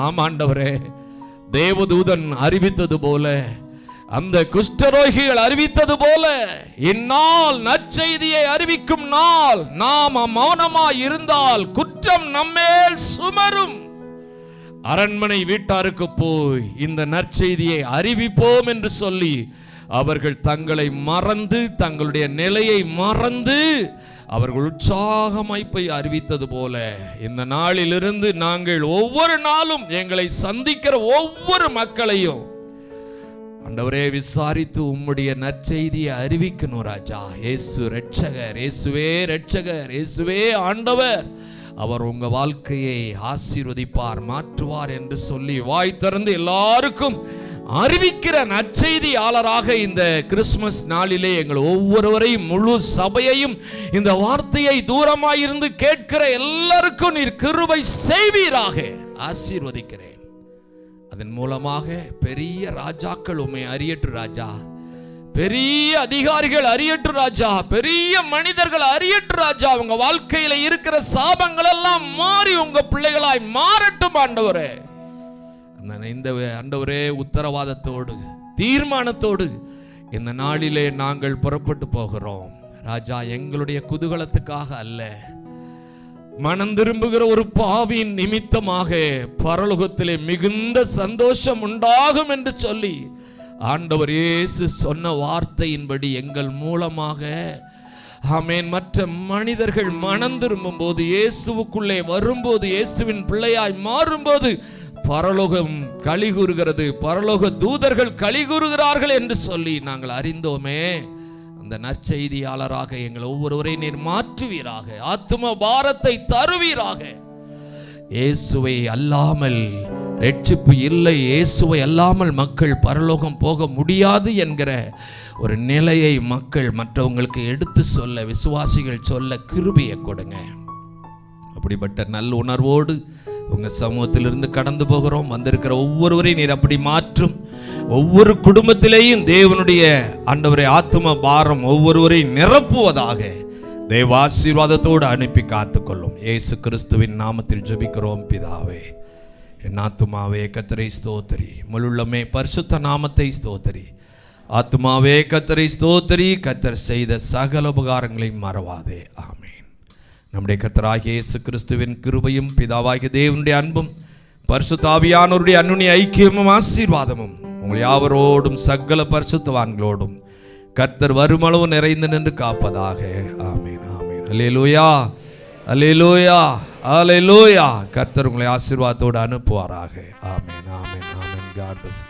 A: ஆமாண்டவரே தேவதூதன் அறிவித்தது போல அந்த குஷ்டரோகிகள் அறிவித்தது போல இந்நாள் நற்செய்தியை அறிவிக்கும் நாள் நாம் மௌனமாய் இருந்தால் குற்றம் நம்மேல் சுமரும் அரண்மனை வீட்டாருக்கு போய் இந்த நற்செய்தியை அறிவிப்போம் என்று சொல்லி அவர்கள் தங்களை மறந்து தங்களுடைய நிலையை மறந்து அவர்கள் உற்சாகமாய் போய் அறிவித்தது போல இந்த நாளிலிருந்து நாங்கள் ஒவ்வொரு நாளும் எங்களை சந்திக்கிற ஒவ்வொரு மக்களையும் அண்டவரே விசாரித்து உம்முடைய நற்செய்தியை அறிவிக்கணும் ராஜா ஏசு ரட்சகர் ஏசுவே ரட்சகர் ஏசுவே ஆண்டவர் அவர் உங்க வாழ்க்கையை ஆசீர்வதிப்பார் மாற்றுவார் என்று சொல்லி வாய் திறந்து எல்லாருக்கும் அறிவிக்கிற நற்செய்தியாளராக இந்த கிறிஸ்துமஸ் நாளிலே எங்கள் ஒவ்வொருவரையும் முழு சபையையும் இந்த வார்த்தையை தூரமாயிருந்து கேட்கிற எல்லாருக்கும் நீர் கிருபை செய்வீராக ஆசீர்வதிக்கிறேன் அதன் மூலமாக பெரிய ராஜாக்கள் உண்மை அறியற்று ராஜா பெரிய அதிகாரிகள் அரியற்று ராஜா பெரிய மனிதர்கள் அரியற்று ராஜா உங்க வாழ்க்கையில இருக்கிற சாபங்கள் எல்லாம் மாறி உங்க பிள்ளைகளாய் மாறட்டும் ஆண்டவரே இந்த அண்டவரே உத்தரவாதத்தோடு தீர்மானத்தோடு இந்த நாளிலே நாங்கள் புறப்பட்டு போகிறோம் ராஜா எங்களுடைய குதூகலத்துக்காக அல்ல மனம் திரும்புகிற ஒரு பாவியின் நிமித்தமாக பரலோகத்திலே மிகுந்த சந்தோஷம் உண்டாகும் என்று சொல்லி ஆண்டவர் இயேசு சொன்ன வார்த்தையின்படி எங்கள் மூலமாக ஆமேன் மற்ற மனிதர்கள் மனம் திரும்பும் போது இயேசுவுக்குள்ளே வரும்போது இயேசுவின் பிள்ளையாய் மாறும்போது பரலோகம் கூறுகிறது பரலோக தூதர்கள் கூறுகிறார்கள் என்று சொல்லி நாங்கள் அறிந்தோமே அந்த நற்செய்தியாளராக எங்கள் ஒவ்வொருவரையும் நீர் மாற்றுவீராக ஆத்ம பாரத்தை தருவீராக இயேசுவை அல்லாமல் ரட்சிப்பு இல்லை இயேசுவை அல்லாமல் மக்கள் பரலோகம் போக முடியாது என்கிற ஒரு நிலையை மக்கள் மற்றவங்களுக்கு எடுத்து சொல்ல விசுவாசிகள் சொல்ல கிருபியை கொடுங்க அப்படிப்பட்ட நல்ல உணர்வோடு உங்கள் சமூகத்திலிருந்து கடந்து போகிறோம் வந்திருக்கிற ஒவ்வொருவரையும் நீர் அப்படி மாற்றும் ஒவ்வொரு குடும்பத்திலேயும் தேவனுடைய ஆண்டவரை ஆத்ம பாரம் ஒவ்வொருவரையும் நிரப்புவதாக தேவ ஆசீர்வாதத்தோடு அனுப்பி காத்துக்கொள்ளும் ஏசு கிறிஸ்துவின் நாமத்தில் ஜபிக்கிறோம் பிதாவே என் ஆத்துமாவே கத்திரை ஸ்தோத்திரி முழுள்ளமே பரிசுத்த நாமத்தை ஸ்தோத்திரி ஆத்துமாவே கத்திரை ஸ்தோத்திரி கத்தர் செய்த சகல உபகாரங்களையும் மறவாதே ஆமே நம்முடைய கர்த்தராகிய இயேசு கிறிஸ்துவின் கிருபையும் பிதாவாகிய தேவனுடைய அன்பும் பரிசுத்தாவியானோருடைய அன்னுடைய ஐக்கியமும் ஆசீர்வாதமும் உங்கள் யாவரோடும் சகல பரிசுத்தவான்களோடும் கர்த்தர் வருமளவு நிறைந்து நின்று காப்பதாக ஆமீன் ஆமீன் அலே லூயா அலே லூயா அலே லூயா
B: கர்த்தர் உங்களை ஆசீர்வாதத்தோடு அனுப்புவாராக ஆமீன் ஆமீன் ஆமீன் காட் பஸ்